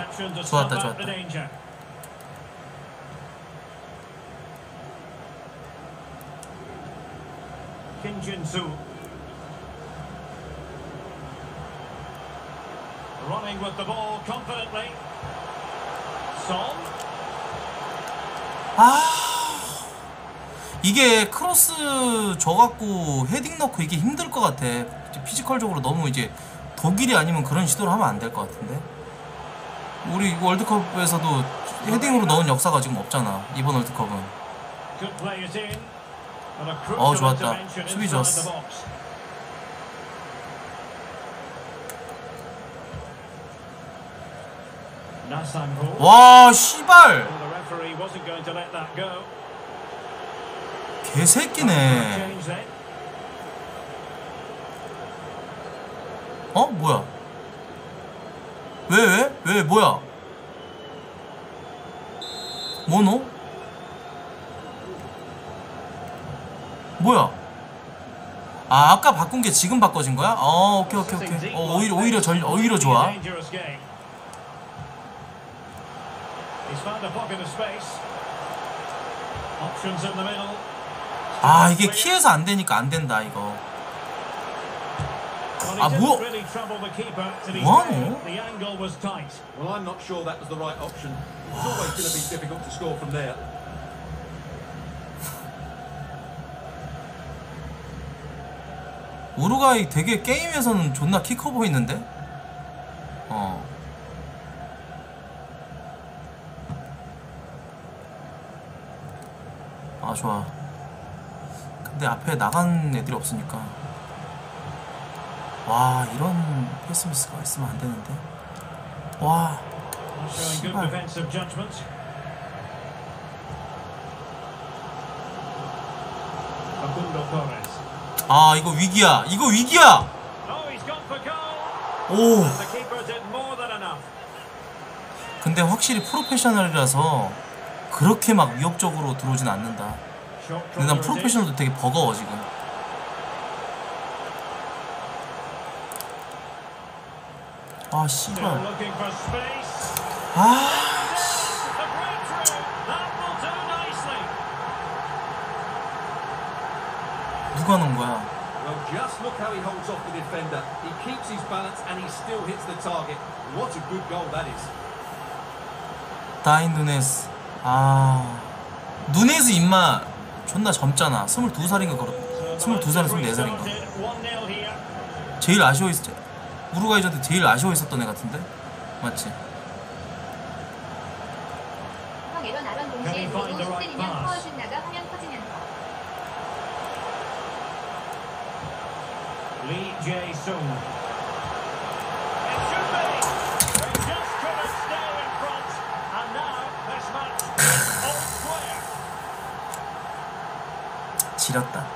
좋았다 좋았다. Running with the ball confidently. Son. 아 이게 크로스 줘갖고 헤딩 넣고 이게 힘들 것 같아. 피지컬적으로 너무 이제 독일이 아니면 그런 시도를 하면 안 될 것 같은데. 우리 월드컵에서도 헤딩으로 넣은 역사가 지금 없잖아. 이번 월드컵은. 어, 좋았다. 수비 좋았어. 와 씨발. 개새끼네. 어 뭐야? 왜 왜? 왜 뭐야? 뭐노? 뭐야? 아 아까 바꾼 게 지금 바꿔진 거야? 어 오케이 오케이 오케이. 어 오히려 오히려 절 오히려 좋아. 아 이게 키에서 안 되니까 안 된다 이거. 아, be 뭐하노? fair. The angle was tight. Well, I'm not sure that was the right option. It's always going to be difficult to score from there. 우루과이 되게 게임에서는 존나 키 커 보이는데? 어. 아, 좋아. 근데 앞에 나간 애들이 없으니까. 와, 이런 패스미스가 있으면 안 되는데. 와, Torres. 아, 이거 위기야. 이거 위기야! Oh. 오. 근데 확실히 프로페셔널이라서 그렇게 막 위협적으로 들어오진 않는다. 근데 난. 프로페셔널도 되게 버거워 지금. 아 씨발. 아. 누가 넣은 거야? Well, just look how he holds off the defender. He keeps his balance and he still hits the target. What a good goal that is. 다인 누네스. 아 누네스 임마 존나 젊잖아. 22살인가 그렇. So the 22살, match 24살인가. restarted. 1-0 here. 제일 아쉬워 있. 우루과이전때 제일 아쉬워 있었던 애 같은데. 맞지? 형 에러 나던 동시에 right 흔들리면? 퍼워준 나가 화면. They just couldn't stay in front. And now this match is all square. 지렸다.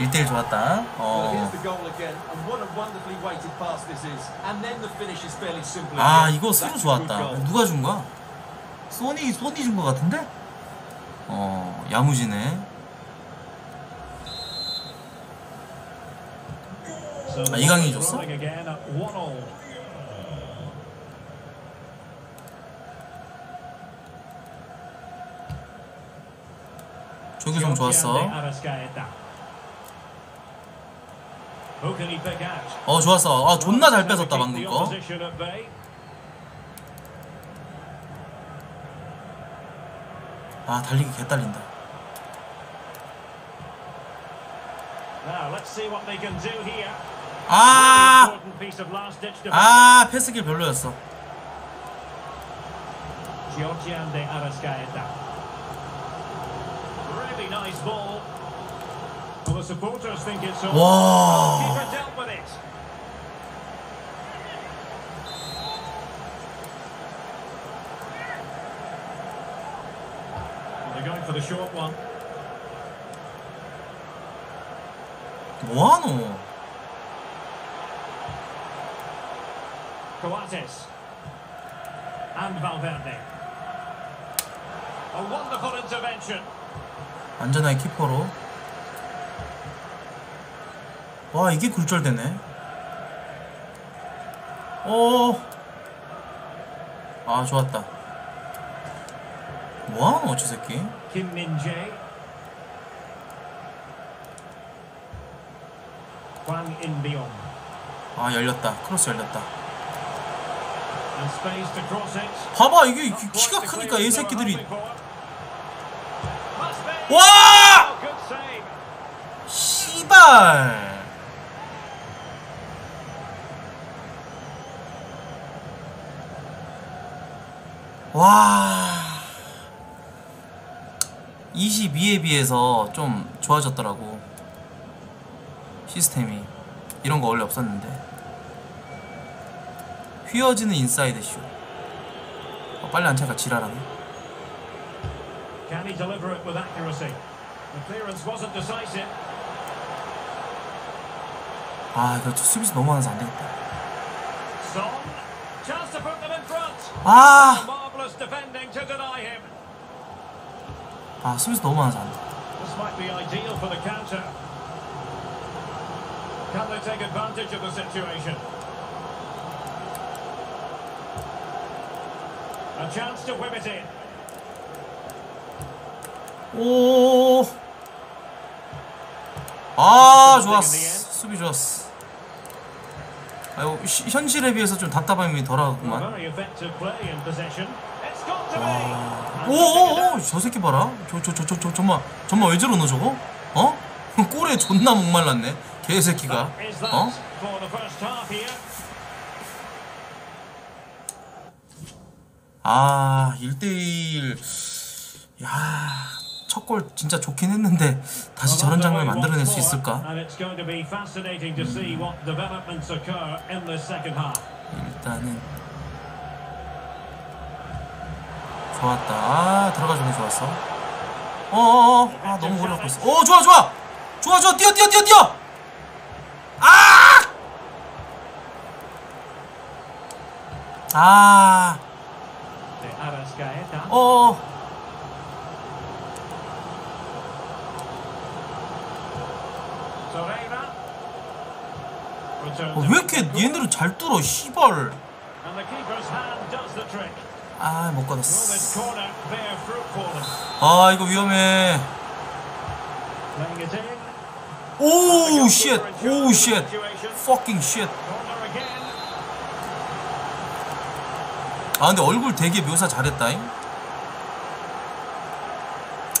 1대1 좋았다. 어. 아. 이거 good 좋았다. 누가 준 거야? 소니 소니 준 거 같은데? 어 야무지네. 아, is 줬어? rolling again at 1-all. 조규성 좋았어. Giorgiande Arrascaeta. Who can he pick out? 어 좋았어. 아 존나 잘 뺏었다 방금 거. 아 달리기 개 딸린다. 아! 아 패스길 별로였어. Really nice ball. Well, the supporters think it's all. Wow. Keeper dealt with it. Well, they're going for the short one. 뭐하노? Coates. And Valverde. A wonderful intervention. 안전하게 키퍼로. 와 이게 굴절되네. 오. 아 좋았다. 뭐하노 저 새끼? Byong. 아 열렸다. 크로스 열렸다. 봐봐 이게 키- 키가 크니까 이 새끼들이. 와! Oh. 씨발. 와. 22에 비해서 좀 좋아졌더라고. 시스템이. 이런 거 원래 없었는데. 휘어지는 인사이드 슛. 어, 빨리 안 차니까 지랄하네. Can he deliver it with accuracy? The clearance wasn't decisive. 아, 이거 수비수 너무 많아서 안 되겠다. 아! Marvellous defending to deny him. 아, 수비수 너무 많아서 안 돼. This might be ideal for the counter. Can they take advantage of the situation? A chance to whip it in. 오. 아 좋았어 수비 좋았어 아유 시- 현실에 비해서 좀 답답함이 덜하구만 very 오오오 저 새끼 봐라 저 저 저 저 저 정말 정말 왜 저러노 저거 어 꼴에 존나 목말랐네 개새끼가 어. 아, 1대1. 야, 첫 골 진짜 좋긴 했는데 다시 저런 장면 만들어낼 수 있을까? Going 좋았다. 아, 들어가주면 좋았어. 어어어. 아, 너무 오래 갖고 있어. 오, 좋아, 좋아. 좋아, 좋아. 뛰어, 뛰어, 뛰어, 뛰어. 아! 아, Arrascaeta. 어. 어. 왜 이렇게 얘네들은 잘 뚫어, 씨발. 아, 못 뗌? 아, 이거 위험해. 오우, 쉣. 오우, 쉣. fucking shit. 아, 근데 얼굴 되게 묘사 잘했다잉.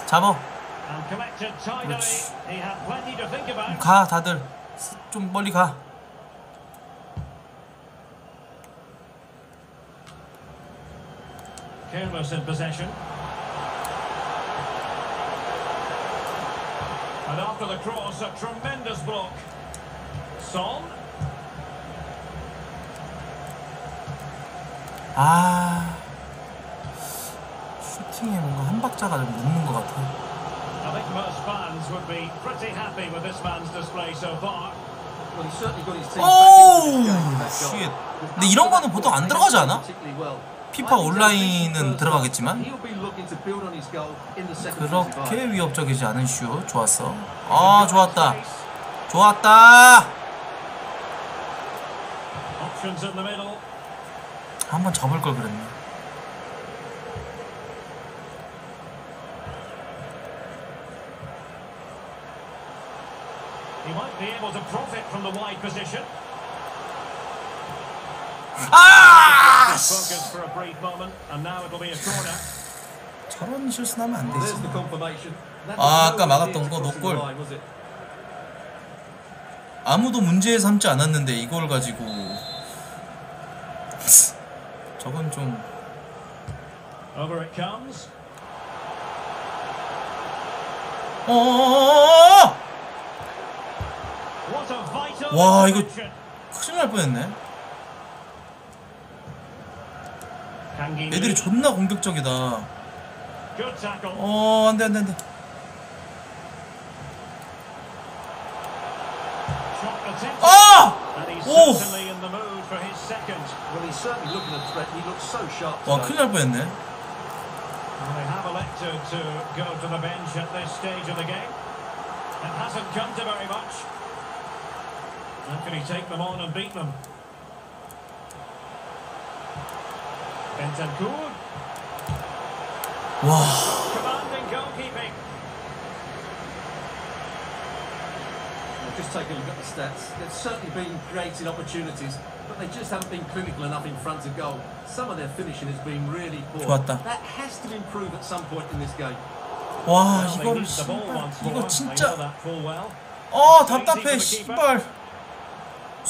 잡아. 그렇지. 가, 다들. 좀 멀리 가. Careless in possession. And after the cross, a tremendous block. Son. 아. 슈팅에 뭔가 한 박자가 좀 늦는 것 같아. I think most fans would be pretty happy with this man's display so far. Well, he certainly got his team back into this game. 근데 이런 거는 보통 안 들어가지 않아? 피파 온라인은 들어가겠지만 He'll be looking to build on his goal in the second 45. 그렇게 위협적이지 않은 슛 좋았어. 아, 좋았다. 좋았다. 한번 접을 걸 그랬네. 아! Focus for a brief moment, and now it'll be a corner. 저런 실수는 하면 안 되지. the confirmation. That 아, was 아까 막았던 거 노골. 아무도 문제 삼지 않았는데 이걸 가지고 저건 좀 Over it comes. 어. What a vital 와, 이거-. 큰일 날 뻔했네. 애들이 존나 공격적이다. 어, 안 돼, 안 돼, 안 돼. 아! Oh. so sharp. 와. 큰일 날 뻔했네. And hasn't come to very much. How can he take them on and beat them? Bentancur, 와, commanding goalkeeping. Well, Just take a look at the stats. They've certainly been creating opportunities, but they just haven't been clinical enough in front of goal. Some of their finishing has been really poor. 좋았다. That has to improve at some point in this game. 와 Well, they 이거를 lose the ball 씨발 once more. 이거 They know 진짜 that full well. 어 답답해 씨발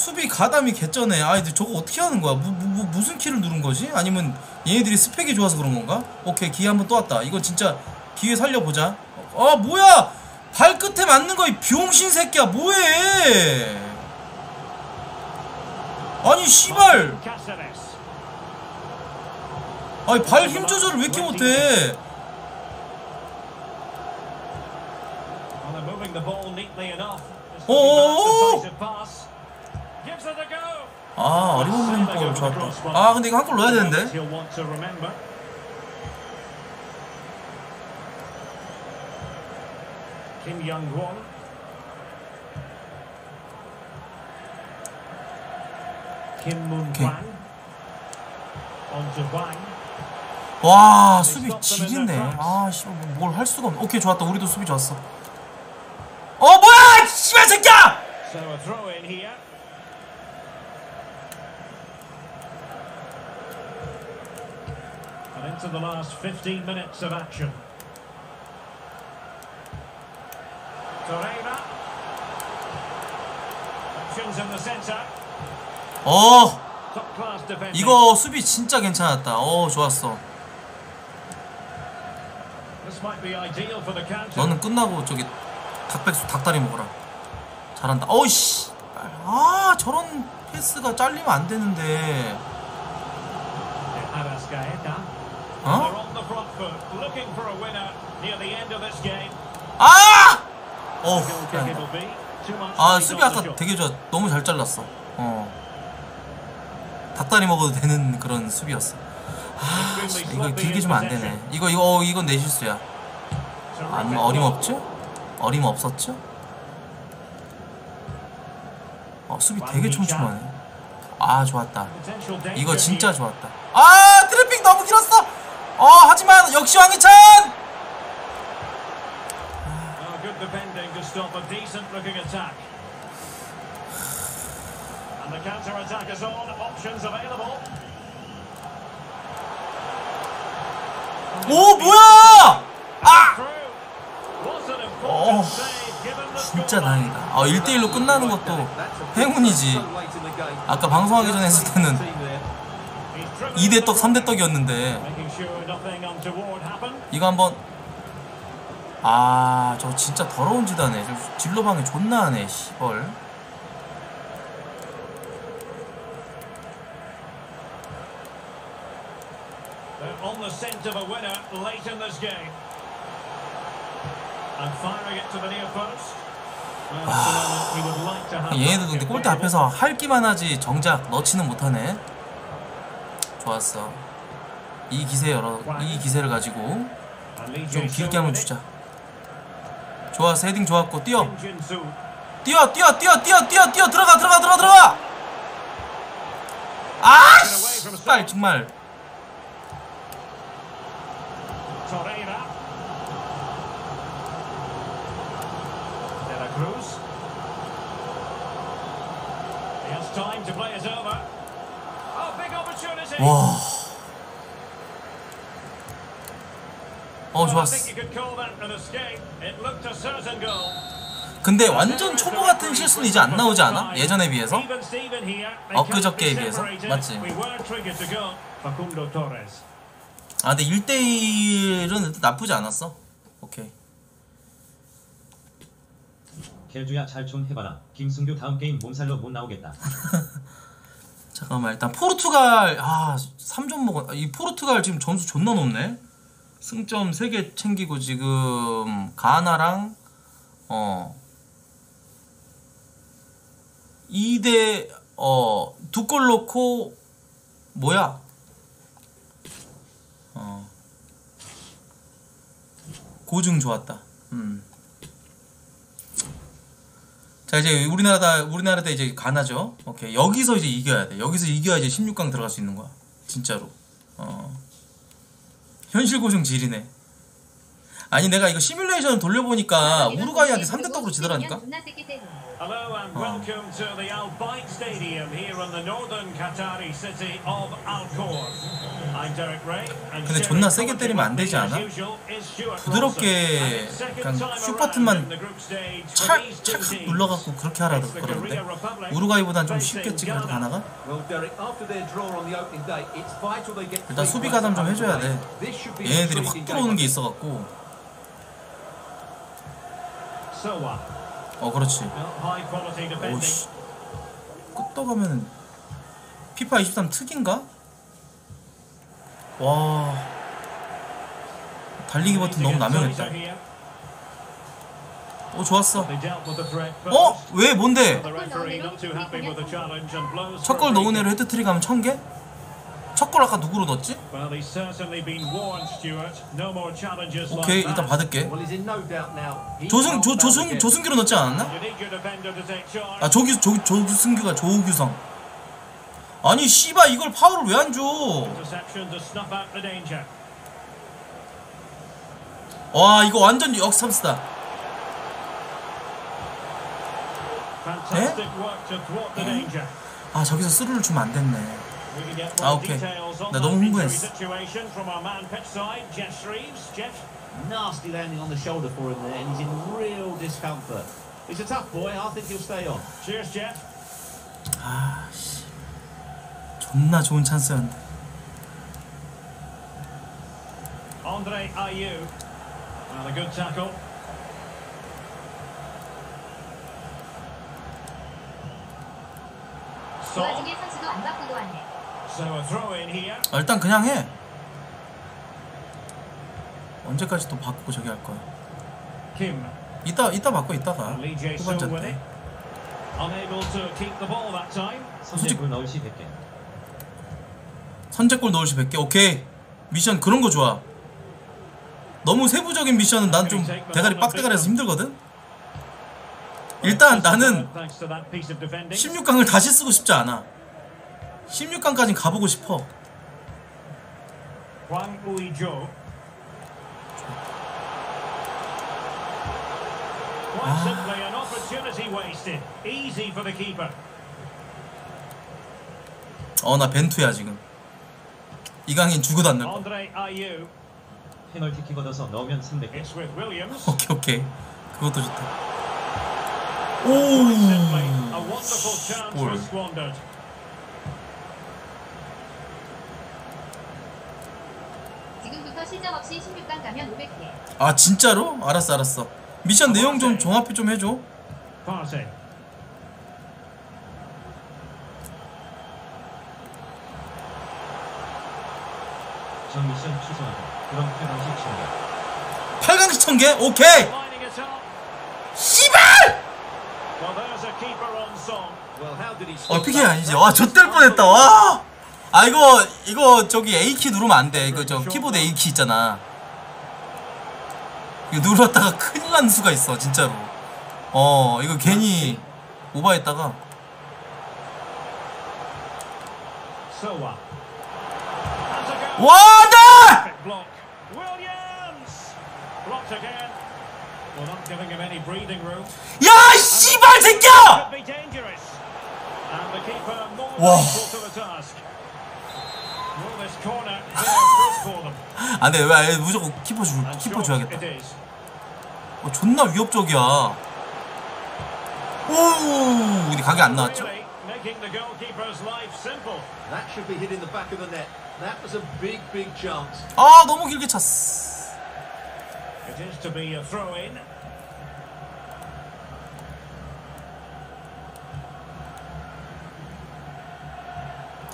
수비 가담이 개쩌네. 아 이제 저거 어떻게 하는 거야? 무, 무, 무, 무슨 키를 누른 거지? 아니면 얘네들이 스펙이 좋아서 그런 건가? 오케이 기회 한번 또 왔다. 이거 진짜 기회 살려보자. 아 뭐야? 발끝에 맞는 거이 병신 새끼야. 뭐해? 아니 씨발. 아니 발 힘 조절을 왜 이렇게 못해? Moving Oh, oh. 아 어림없는 볼 좋았다 아 근데 이거 한 골 넣어야 되는데. 와 수비 지린네 아 씨발 뭘할 수가 없네 오케이 좋았다 우리도 수비 좋았어 어 뭐야 씨발 새끼야 So a throw in here. And into the last 15 minutes of action. Torreira. Options in the centre. 어. 이거 수비 진짜 괜찮았다 어 좋았어. 너는 끝나고 저기 닭백숙 닭다리 먹어라 잘한다 어이씨 아 저런 패스가 잘리면 안 되는데 Arrascaeta. 어? They're on the front foot, looking for a winner near the end of this game. 아! 어 아 수비 아까. 되게 좋아. 너무 잘 잘랐어. 어. 닭다리 먹어도 되는 그런 수비였어. 아 씨, 이거 길게 주면 안 되네. 이거 이거 어, 이건 내 실수야. 안 어림없죠? 어림없었죠? 어 수비 되게 촘촘하네. 아 좋았다. 이거 진짜. 좋았다. 아 트래픽 너무 길었어 어 하지만 역시 Oh, available. 오 뭐야 아 어, 진짜. 다행이다 아 1대1로 끝나는 것도 행운이지 아까 방송하기 전에 했을 때는 He's driven 2대 떡 the 3대 떡이었는데 이거 한번 아 저 진짜 더러운 짓 하네 저 진로방에 존나 하네 씨벌 They're on the scent of a winner late in this game. And firing it to the near post. Well, that's the moment he would like to have 얘네도 근데 골대. 앞에서 할 기만 하지 정작 넣지는 못하네 좋았어 이 기세 열어 이 기세를 가지고 좀 길게 한번. 주자 좋았어 헤딩 좋았고 뛰어. 뛰어 뛰어 뛰어 뛰어 뛰어 뛰어 들어가 들어가 들어가 들어가 아 씨발 정말 Torreira. De La Cruz. He has time to play it over. Oh, big opportunity. 와. 어 좋았어. 근데 완전 초보 같은 실수는 이제 안 나오지 않아? 예전에 비해서? 엊그저께에 비해서? 맞지? 아 근데 1대1은 나쁘지 않았어. 오케이. 개주야 잘 좀 해봐라. 김승규 다음 게임 몸살로 못 나오겠다. 잠깐만 일단 포르투갈 아 3점 먹었 이 포르투갈 지금 점수 존나 높네. 승점 3개 챙기고 지금 가나랑 어 2대 어 두 골 넣고 뭐야? 어 고증 좋았다. 음. 자 이제 우리나라 다 우리나라 다 이제 가나죠. 오케이 여기서 이제 이겨야 돼. 여기서 이겨야 이제 16강 들어갈 수 있는 거야. 진짜로. 어. 현실 고증 지리네. 아니 내가 이거 시뮬레이션 돌려보니까 우루과이한테 3대 떡으로 지더라니까. Hello and Oh. welcome to the Al Bayt Stadium here in the northern Qatari city of Al Khor. I'm Derek Ray, and 근데 존나 세게 때리면 안 되지 않아? 부드럽게 그냥 슛 버튼만 찰칵 teams. 눌러갖고 그렇게 하라 그러는데 우루과이보단 좀 쉽겠지 그래도 Ghana. 가나가? Well, Derek, after their draw on the opening day, it's vital they get 일단 수비 가담 좀 해줘야. 돼. This should be an 얘네들이 확 들어오는. 게 있어갖고. 어 그렇지. 오씨 끄떡하면 피파 23 특인가? 와 달리기 버튼 너무 남용했다 오 좋았어 어? 왜 뭔데? The referee not too happy with the challenge and blows 첫 for 골 a 넣은 애를 헤드트릭 하면 천 개? 첫골 아까 누구로 넣었지? Well, he's certainly been warned, Stuart. No more challenges 오케이 일단. 받을게 Well, he's in no doubt now. He 조승 조, 조승. 조승규로 넣지 않았나? 아 조규 조, 조승규가 조규성 아니 씨발 이걸 파울을 왜 안 줘? 와 이거 완전 역삼스다 the danger. 아 저기서 스루를 주면 안 됐네 We can get 아, more 오케이. details on 나 that 너무 injury 흥분했어. situation from our man pitch side, Jeff Shreves. Jeff, Nasty landing on the shoulder for him there, and he's in real discomfort. He's a tough boy. I think he'll stay on. cheers, Jeff. 존나 좋은 찬스였는데 Andre Ayew. Well, a good tackle. 그 아, 일단 그냥 해. 언제까지 또 바꾸고 저기 할 거야. 이따 이따 바꿔 이따가 with it. 때. 선제골 넣을 시 100개. 선제골 넣을 시 100개. 오케이. 미션 그런 거 좋아. 너무 세부적인 미션은 난 좀 대가리 빡대가리해서 힘들거든? 일단 나는 Thanks to that piece of defending. 16강을 다시 쓰고 싶지 않아 16강까지 가보고 싶어 Hwang Ui-jo. Quite simply an opportunity wasted. Easy for the keeper. 어 나 벤투야 지금 이강인 죽어도 안 넣을. 페널티킥 얻어서 넣으면 300개. It's with Williams. 오케이 오케이 그것도 좋다 오 wonderful chance 볼. 실점 없이 16강 가면 500개. 아 진짜로? 알았어 알았어 미션 내용 좀 종합해 좀 해줘 Partey. 전 미션 취소하고 그럼 페널티 충격. 8강 시청계? 오케이 Lining it up. 씨발! Well, there's a keeper on song. Well, how did he 어 stop PK that? 아니지 와 좆될 뻔했다 와! 아 이거 이거 저기 A키 누르면 안돼 이거 저 키보드 A키 있잖아 이거 눌렀다가 큰일 난 수가 있어 진짜로 어 이거 괜히. 와 breathing room. 야 씨발 새끼야! Could 안돼 왜 무조건 키퍼 주 And 키퍼 줘야겠다. 어, 존나 위협적이야 오 우리 각이 안 나왔죠? 아 너무 길게 찼어.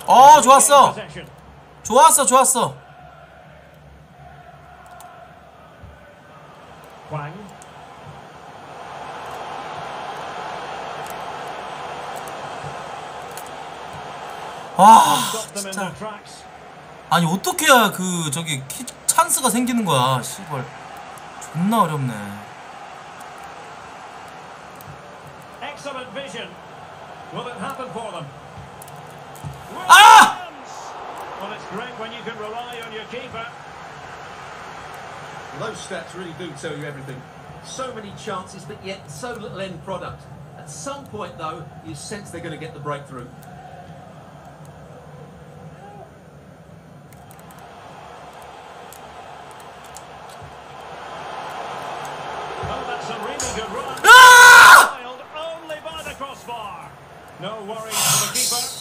어 좋았어. 좋았어 좋았어. 아 in 진짜. 아니 어떻게 해야 그 저기 키, 찬스가 생기는 거야 씨발 존나 어렵네 Excellent great when you can rely on your keeper. Those stats really do tell you everything. So many chances, but yet so little end product. At some point, though, you sense they're going to get the breakthrough. That's a really good run. 아! Foiled only by the crossbar. No worries for the keeper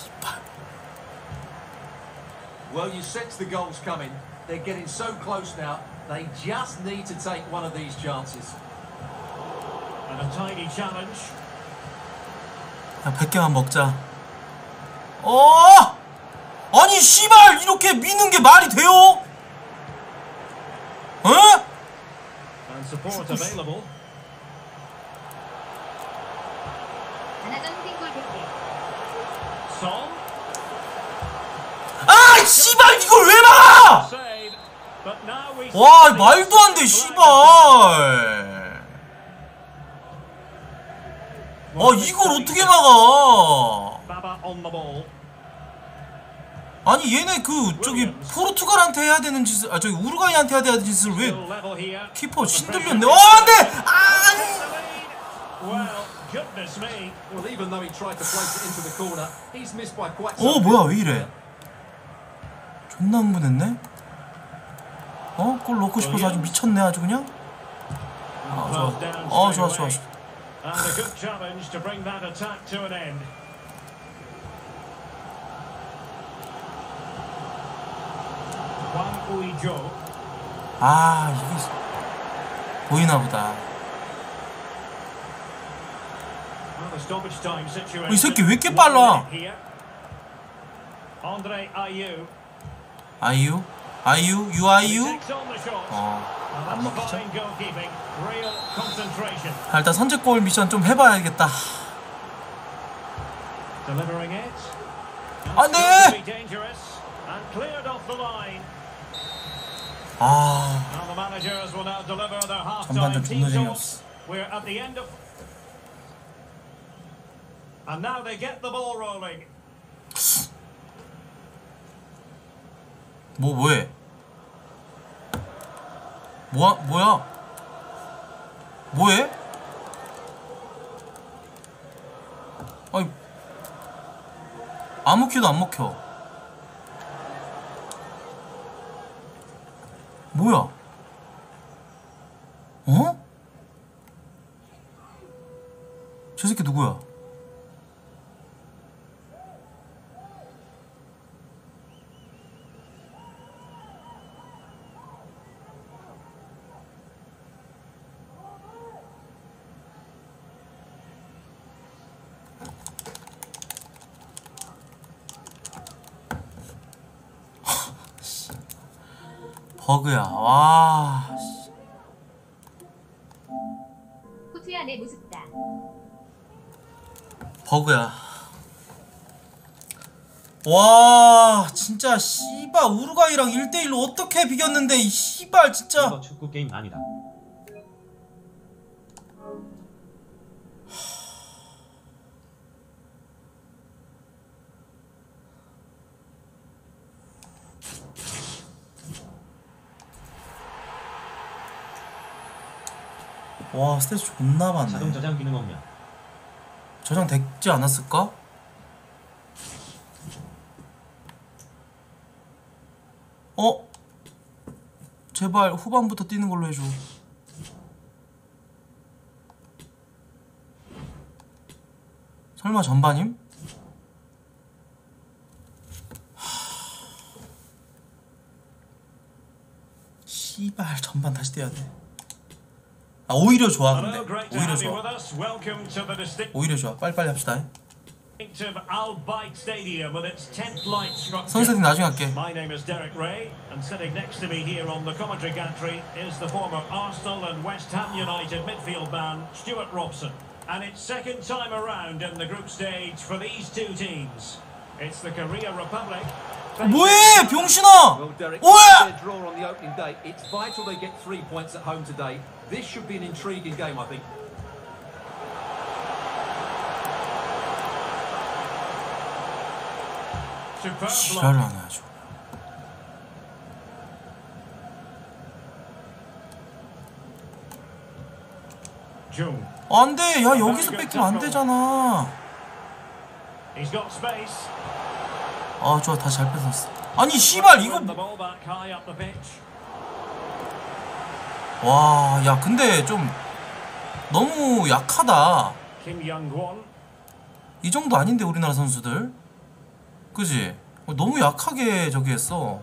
Well, you sense the goals coming. They're getting so close now. They just need to take one of these chances. And a tiny challenge. 야 100개만 먹자 어 아니 씨발 이렇게 미는 게 말이 돼요? 어? And support available. 안하던 땡골 100개. Son. 아 씨발 이걸 왜 막아 와 말도 안 돼 씨발 아 이걸 어떻게 막아. 아니 얘네 그 저기 포르투갈한테 해야 되는 짓을 아 저기 우루과이한테 해야 되는 짓을 왜. 키퍼 신들렸네 어 안돼 아 어 뭐야 왜 이래 존나 흥분했네 어? 골 넣고 싶어서 아주 미쳤네 아주 그냥 아 좋아 어 좋아 좋아 Ui-jo. 아 이게 보이나 보다. 이 새끼 왜 이렇게 빨라? 아이유? 아이유? 유아이유? 어 안 먹히죠? 아, 일단 선제골 미션 좀 해봐야겠다. 안 돼! 아 전반전 존나. 재미없어 We're at the end of... And now they get the ball rolling. 뭐 뭐해? 뭐야 뭐야? 뭐해? 아니 아무 키도 안 먹혀. 뭐야? 어? 저 새끼 누구야? 버그야. 와. 씨. 코트야 내 모습다. 버그야. 와, 진짜 씨발 우루과이랑 1대1로 어떻게 비겼는데 이 씨발 진짜. 이거 축구 게임 아니다. 와, 스탯 존나 많네. 자동 저장 기능 없냐? 저장 됐지 않았을까? 어? 제발 후반부터 뛰는 걸로 해줘. 설마 전반임? 하... 씨발 전반 다시 뛰어야 돼. 아 오히려 좋아 근데 Hello, great to 오히려 have you with 좋아 us. Welcome to the distinctive 오히려 좋아 빨리빨리 합시다 Al Bayt Stadium with its tent light structure. 선수 세팅 나중에 할게 My name is Derek Ray, and sitting next to me here on the commentary gantry is the former Arsenal and West Ham United midfield man, Stuart Robson. And it's second time around in the group stage for these two teams. It's the Korea Republic. 뭐해 병신아 Well, Derek, 뭐야 their draw on the opening day. It's vital they get three points at home today. This should be an intriguing game, I think. 지랄하네 아주. 안돼 야 여기서 뺏기면 안 되잖아 He's got space. 아 좋아 다시 잘 뺏었어 아니 씨발 이거 Win the ball back high up the pitch. 와 야 근데 좀 너무 약하다. 이 정도 아닌데 우리나라 선수들. 그지? 어, 너무 약하게 저기 했어.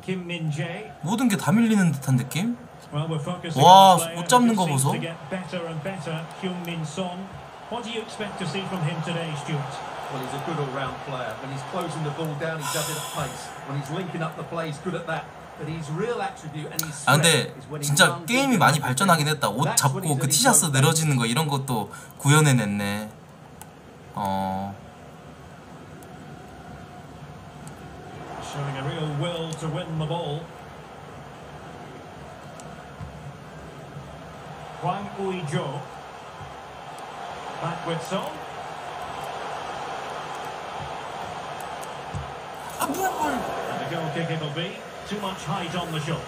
모든 게 다 밀리는 듯한 느낌? 와, 못 잡는 거 보소. to get better and better, Hyun-min Son. What do you expect to see from him today, Stuart? Well, he's a good all-round player. When he's closing the ball down, he does it at pace. When he's linking up the play, he's good at that. But his real attribute and his 아 근데 진짜 게임이 많이 the 발전하긴 했다. 옷 잡고 he's 그 티셔츠 늘어지는 거 이런 것도 구현해냈네. 어. Showing a real will to win the ball. Hwang Ui-jo. Back with Son. 아 뭐야 뭘? And Too much height on the shot.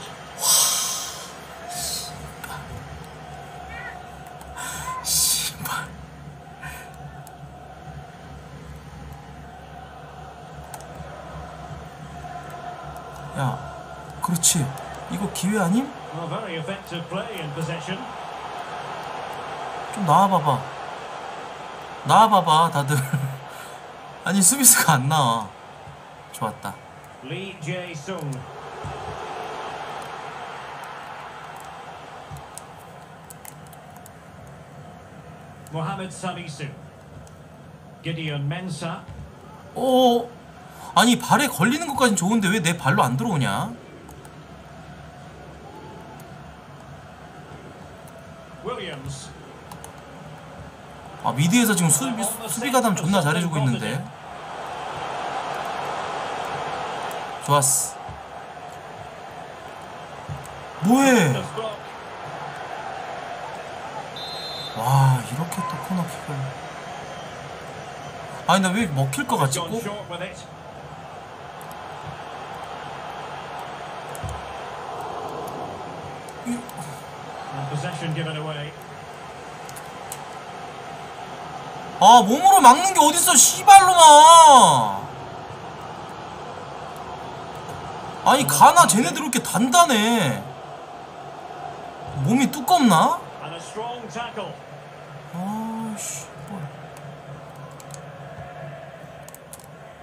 야, 그렇지. 이거 기회 아님? 좀 나와봐봐. 나와봐봐, 다들. 아니, 수비수가 안 나와. 좋았다. Mohamed Salisu. Gideon Mensah. 오, 아니, 발에 걸리는 것까진 좋은데 왜 내 발로 안 들어오냐? 아, 미드에서 지금 수비, 수비 가담 존나 잘해주고 있는데. 좋았어. 뭐해? 와, 이렇게 또 코너킥을. 아니, 나 왜 먹힐 것 같지? 꼭? 아 몸으로 막는 게 어딨어 씨발로마 아니 가나 쟤네들 이렇게 단단해 몸이 두껍나? Tackle. 아씨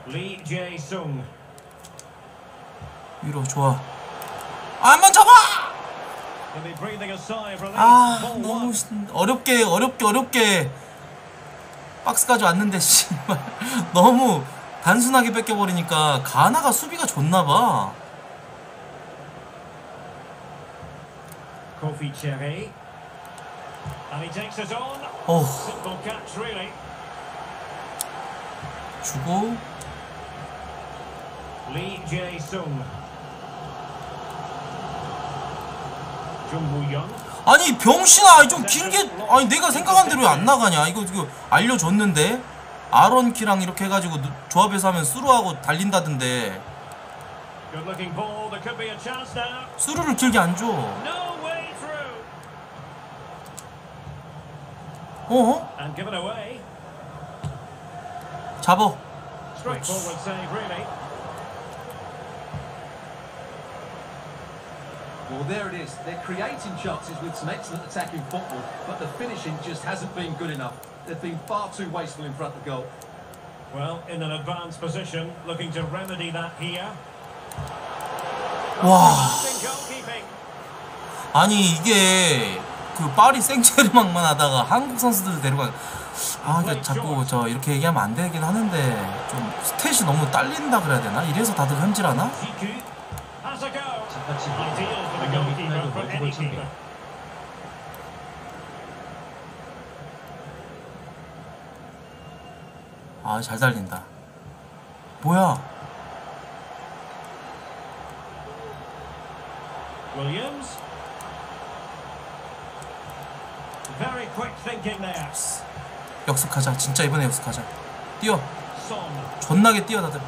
Lee Jae-sung. 위로 좋아 아, 한번 잡아. 아 너무 어렵게 어렵게 어렵게 박스까지 왔는데 씨발 너무 단순하게 뺏겨버리니까 가나가 수비가 좋나봐 Kofi Cherry. And he takes it on. Really. 주고. 아니 병신아 좀 길게 아니 내가 생각한 대로 왜 안 나가냐 이거 이거 알려줬는데 아론키랑 이렇게 해가지고 누- 조합해서 하면 수루하고 달린다던데. 수루를 길게 안줘 어? And given away. 잡어 Straightforward save, really. Well, there it is. They're creating chances with some excellent attacking football, but the finishing just hasn't been good enough. They've been far too wasteful in front of the goal. Well, in an advanced position, looking to remedy that here. 와 Passing goalkeeping. 아니 이게 그 파리 생체르망만 하다가 한국 선수들 데려가 아 그러니까 자꾸 저 이렇게 얘기하면 안 되긴 하는데 좀 스탯이 너무 딸린다 그래야 되나? 이래서 다들 현질하나? 착같이 Ideal for the 안 역습하자 진짜 이번에 역습하자 뛰어. 존나게 뛰어 다들.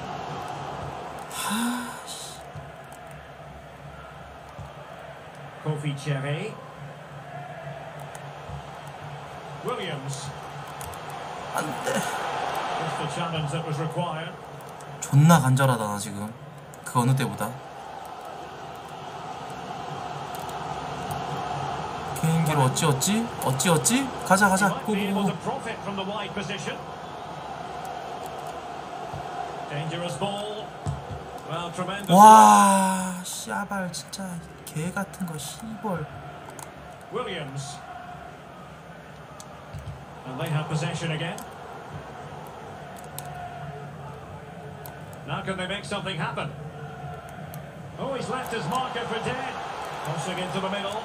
안돼 the challenge that was required. 존나 간절하다 나 지금 그 어느 때보다 개인기로 어찌 어찌 어찌 어찌 가자 가자 고고고. 와 씨아발 진짜 개 같은 거 씨벌. And they have possession again. Now can they make something happen? Oh, he's left his marker for dead. Crossing into the middle.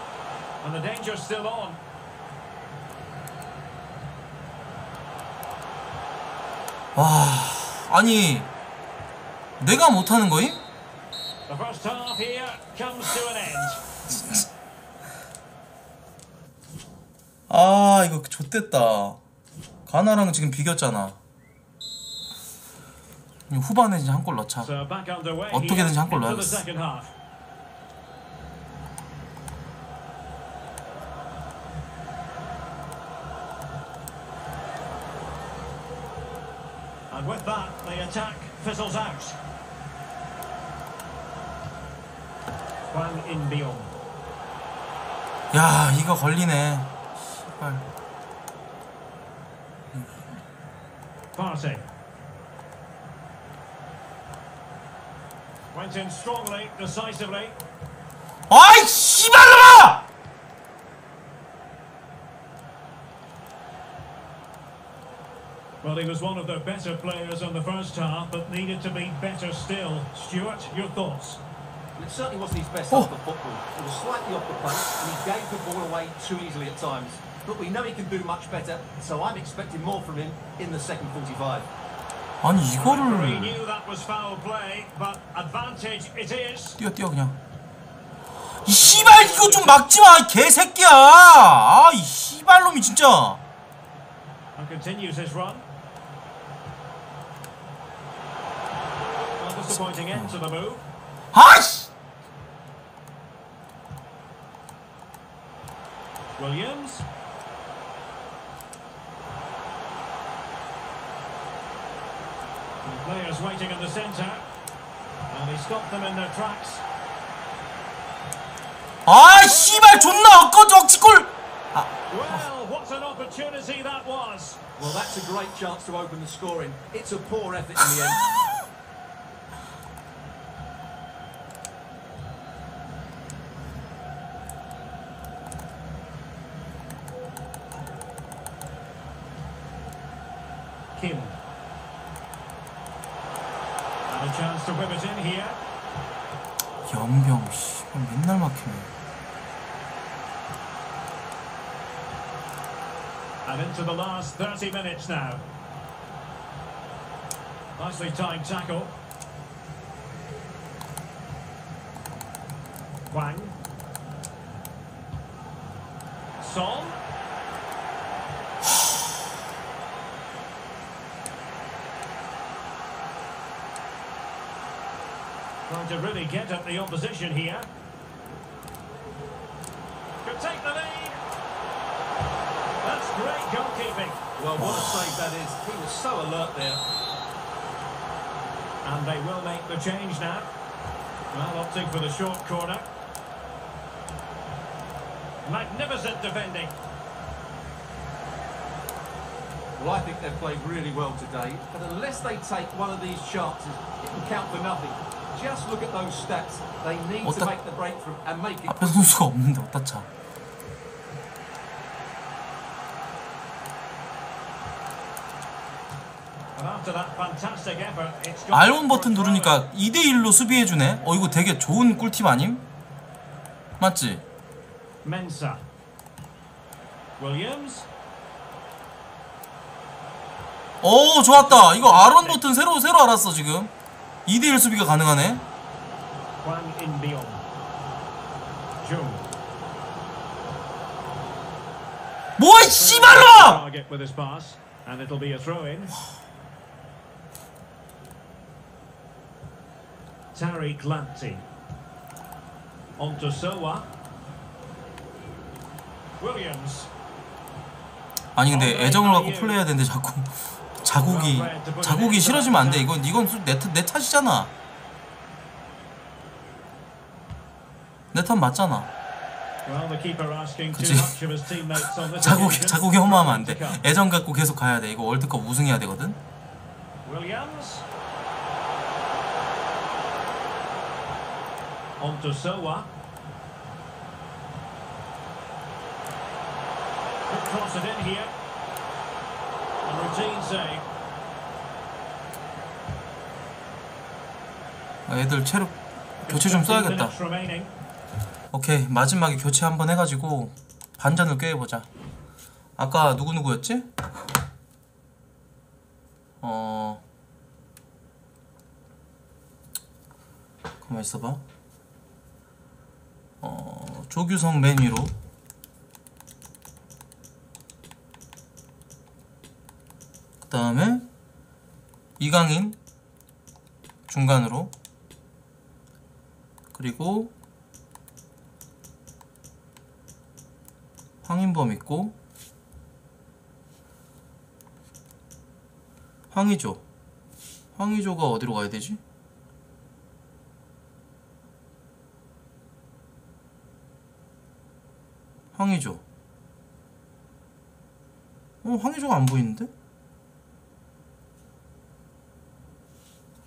And the danger's still on. 와 아니 내가 못하는 거임? The first half here comes to an end. 아 이거 좆됐다 가나랑 지금 비겼잖아 후반에 진짜 한골 넣자 어떻게든지 한 골 넣어야겠어. with that, the attack fizzles out. Hwang In-beom. 야 이거 걸리네 씨발 Partey. Went in strongly, decisively. 아이 씨발놈아! Well, he was one of their better players in the first half, but needed to be better still. Stuart, your thoughts? It certainly wasn't his best Oh. half of football. It was slightly off the pace, and he gave the ball away too easily at times. But we know he can do much better, so I'm expecting more from him in the second 45. 아니 Referee 이거를 knew that was foul play, but advantage it is. 뛰어 뛰어 그냥 이 씨발 이거 좀 막지 마이 개새끼야 아이 씨발놈이 진짜 disappointing end to the move. 아이씨 Williams. And players waiting in the centre. And he stopped them in their tracks. 아이 씨발 존나 엇꺼 억지골 Well, what an opportunity that was. Well, that's a great chance to open the scoring. It's a poor effort in the end. 30 minutes now. Nicely timed tackle. Wang. Son. Trying to really get at the opposition here. Well, what a save that is. He was so alert there. And they will make the change now. Well, opting for the short corner. Magnificent defending. Well, I think they've played really well today, but unless they take one of these chances, it can count for nothing. Just look at those stats. They need to 어따- make the breakthrough and make it 앞에 선수가 없는데 어디다 R1 버튼 누르니까 2대1로 수비해주네? 어 이거 되게 좋은 꿀팁 아님? 맞지? 오 좋았다. 이거 R1 버튼 새로 새로 알았어 지금. 2대1 수비가 가능하네. 뭐야 이 씨발놈아! Target with his pass, and it'll be a throw-in. Tariq Lamptey. On to Sowa. Williams. 아니 근데 애정을 갖고 플레이해야 되는데 자꾸 자국이 자국이 싫어지면 안 돼 이건 이건 수- 내, 탓- 내 탓이잖아 내 탓 맞잖아 그치. 자국이. 자국이 허무하면 안 돼. 애정 갖고 계속 가야 돼. 이거 월드컵 우승해야 되거든. Sowa. Could cross it in here. A routine save. 아, 애들 체력 교체 좀15 써야겠다. 오케이 마지막에 교체 한번 해가지고 반전을 꾀해보자. 아까 누구 누구였지? 어 가만 있어봐. 어 조규성 맨 위로. 그 다음에 이강인 중간으로 그리고 황인범 있고 황의조 황의조가 어디로 가야 되지? 황의조 어 황의조가 안 보이는데?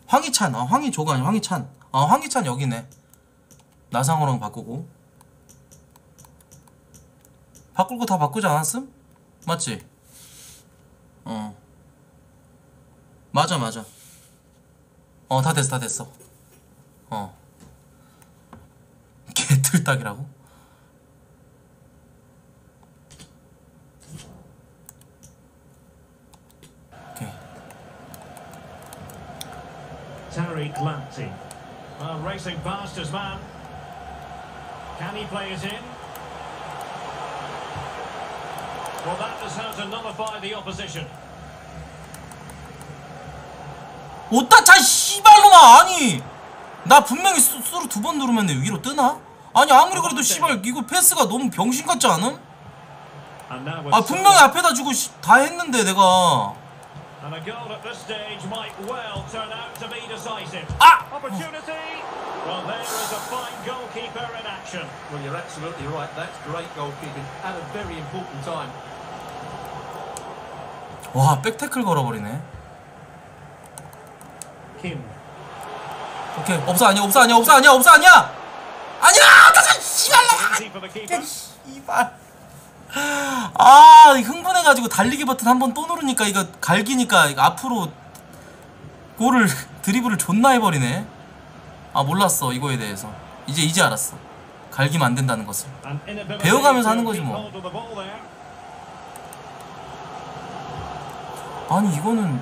황희찬 아 황희조가 아니라 황희찬 아 황희찬 여기네 나상호랑 바꾸고 바꿀 거 다 바꾸지 않았음? 맞지? 어 맞아 맞아 어 다 됐어 다 됐어 어 개틀딱이라고? 오케이 Tariq Lamptey. Well, racing past his man. Can he play it in? Well, that is how to nullify the opposition. 오따 차 씨발로마 아니 나 분명히 수, 수로 두 번 누르면 내 위로 뜨나? 아니 아무리 그래도 씨발 이거 패스가 너무 병신 같지 않음? 아 분명히 앞에다 주고 씨, 다 했는데 내가 And a goal at this stage might well turn out to be decisive. 아! Opportunity. Well, there is a fine goalkeeper in action. Well, you're absolutely right. That's great goalkeeping at a very important time. 와 백태클 걸어버리네 Kim. 오케이 없어 아니야 없어 아니야 없어 아니야 없어 아니야 아니야 the keeper. 씨발 아 흥분해가지고 달리기 버튼 한 번 또 누르니까 이거 갈기니까 이거 앞으로 골을 드리블을 존나 해버리네. 아 몰랐어 이거에 대해서. 이제 이제 알았어. 갈기면 안 된다는 것을. 배워가면서 하는 거지 뭐. 아니 이거는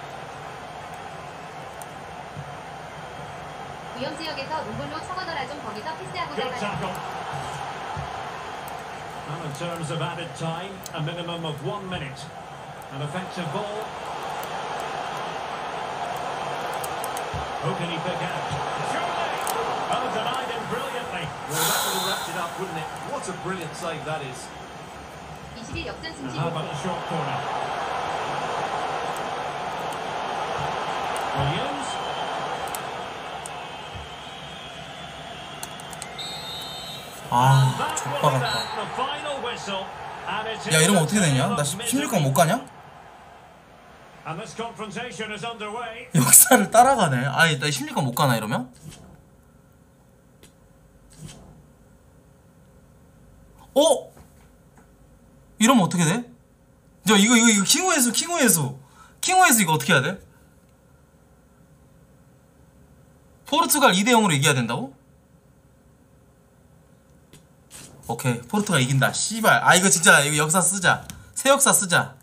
위험 지역에서 롱볼로 쳐거더라 좀 거기서 패스하고 Good 나가자. tackle. And in terms of added time, a minimum of one minute. An effective ball. Who can he pick out? Surely! Oh, denied him brilliantly. Well, that would have wrapped it up, wouldn't it? What a brilliant save that is. 21 역전 And 승치 how about 목표. the short corner? Williams. 아. And it's 야 이러면 어떻게 되냐? 나 of 16강 못. 가냐? 역사를 따라가네 아니 나 16강 못 가나 이러면? 어? 이러면 어떻게 돼? 저 이거 이거 이거 킹우에수 킹우에수 킹우에수 이거 어떻게 해야 돼? 포르투갈 2대 0으로 이겨야 된다고? 오케이 포르투갈 이긴다 씨발 아 이거 진짜 이거 역사 쓰자 새 역사 쓰자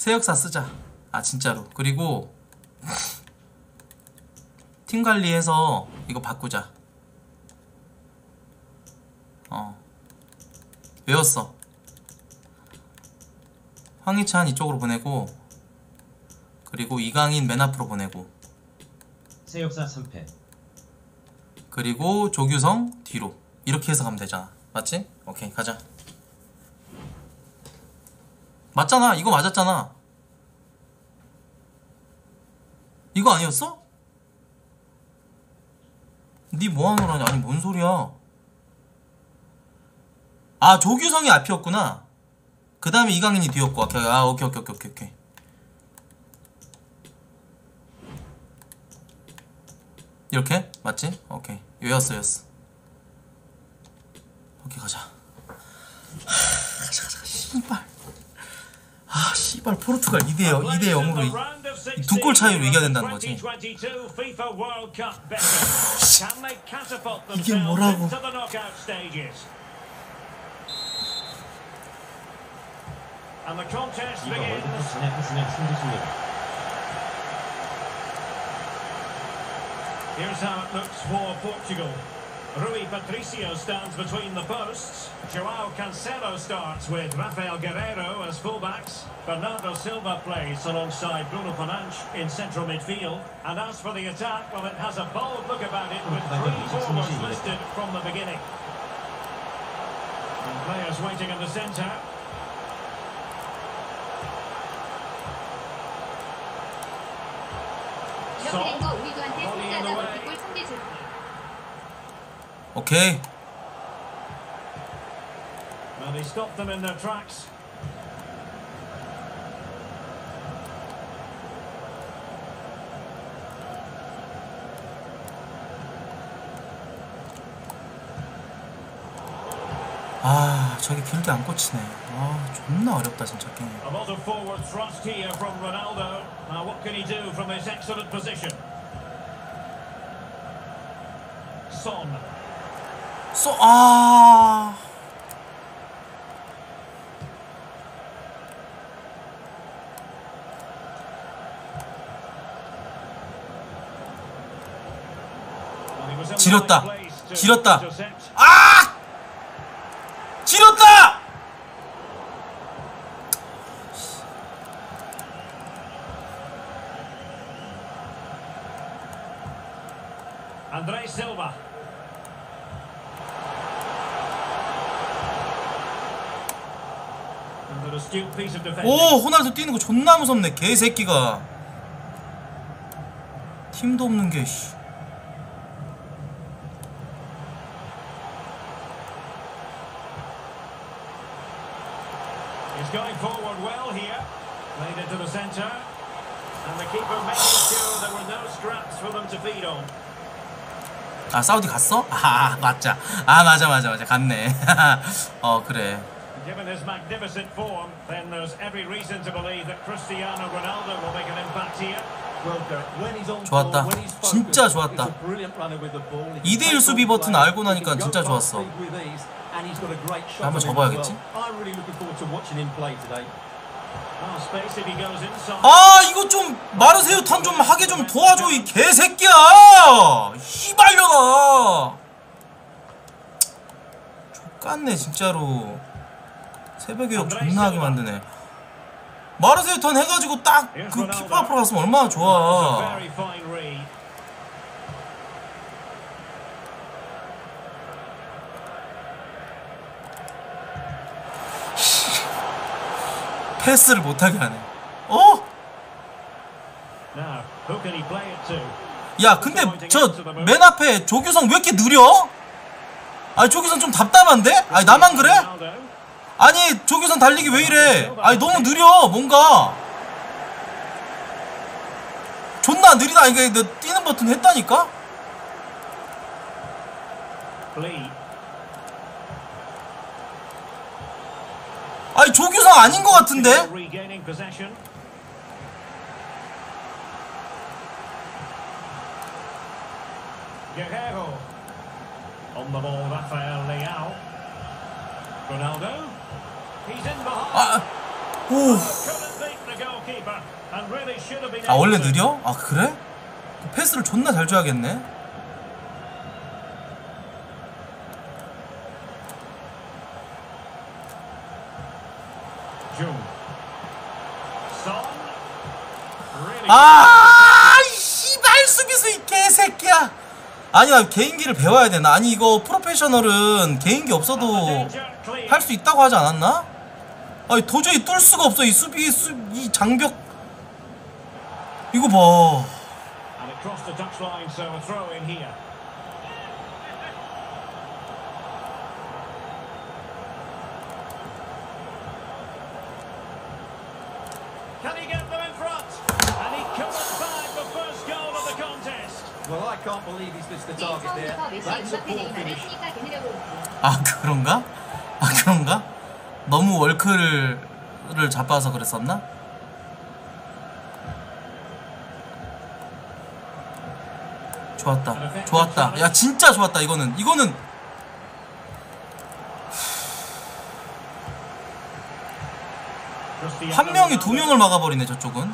새 역사 쓰자. 아 진짜로. 그리고 팀 관리해서 이거 바꾸자. 어. 외웠어. 황희찬 이쪽으로 보내고 그리고 이강인 맨 앞으로 보내고 새 역사 3패. 그리고 조규성 뒤로. 이렇게 해서 가면 되잖아. 맞지? 오케이 가자. 맞잖아. 이거 맞았잖아. 이거 아니었어? 니 뭐하노라니? 아니 뭔 소리야? 아 조규성이 앞이었구나. 그 다음에 이강인이 뒤였고. 아 오케이 오케이 오케이 오케이 오케 이 이렇게? 맞지? 오케이 요였어 요였어 오케이 가자 하, 가자 가자 씨발 아 씨발 포르투갈 2대 2대 0으로 두 골 차이로 이겨야 된다는 거지. 이게 뭐라고. Here's how it looks for Portugal. Rui Patricio stands between the posts. Joao Cancelo starts with Rafael Guerrero as fullbacks. Bernardo Silva plays alongside Bruno Fernandes in central midfield. And as for the attack, well, it has a bold look about it with three forwards listed from the beginning. And players waiting in the centre. 이 오케이 And he stopped them in their tracks. 아 저기 길게 안 꽂히네 아 존나 어렵다 진짜 게임 A lot of forward thrust here from Ronaldo. Now, what can he do from this excellent position? Son. 쏘, 아. 지렸다. 지렸다. intercept. 아! 지렸다! Andre Silva. And an astute piece of defending. 오, 호날두 뛰는 거 존나 무섭네, 개새끼가. 팀도 없는 게, 씨. 아, 사우디 갔어? 아, 맞자. 아, 맞아, 맞아, 맞아. 갔네. 어, 그래. Given his magnificent form, then there's every reason to believe that Cristiano Ronaldo will make an impact here. Well, Derek, when he's on 좋았다. ball, when he's 진짜 좋았다. he's a brilliant runner with the ball. He can 2대1 take 수비 버튼 알고 나니까 진짜 좋았어. speed with ease, and he's got a great shot 한번 접어야겠지? as well. I'm really looking forward to watching him play today. Oh, space if he goes inside. 아, 이거 좀, 마르세유 턴좀 하게 좀 도와줘, 이 개새끼야! 씨발려나! 족같네, 진짜로. 새벽에 욕 존나 하게 만드네. 마르세유 턴 해가지고 딱 그 키퍼 앞으로 갔으면 얼마나 좋아. 패스를 못하게 하네. 어? 야, 근데 저 맨 앞에 조규성 왜 이렇게 느려? 아니, 조규성 좀 답답한데? 아니, 나만 그래? 아니, 조규성 달리기 왜 이래? 아니, 너무 느려, 뭔가. 존나 느리다. 이게 너 뛰는 버튼 했다니까? 아니, 조규성 아닌 것 같은데? On the ball, Rafael Leao. Ronaldo. 아, 아 원래 느려? 아 그래? 그 패스를 존나 잘 줘야겠네. 아 씨발 수비수 이 개새끼야. 아니 나 개인기를 배워야 되나? 아니 이거 프로페셔널은 개인기 없어도. 할 수 있다고 하지 않았나? 아니 도저히 뚫을 수가 없어 이 수비 수, 이 장벽 이거 봐. 아 그런가? 아 그런가? 너무 월클을 잡아서 그랬었나? 좋았다. 좋았다. 야 진짜 좋았다 이거는. 이거는 한 명이 두. 명을 막아버리네 저쪽은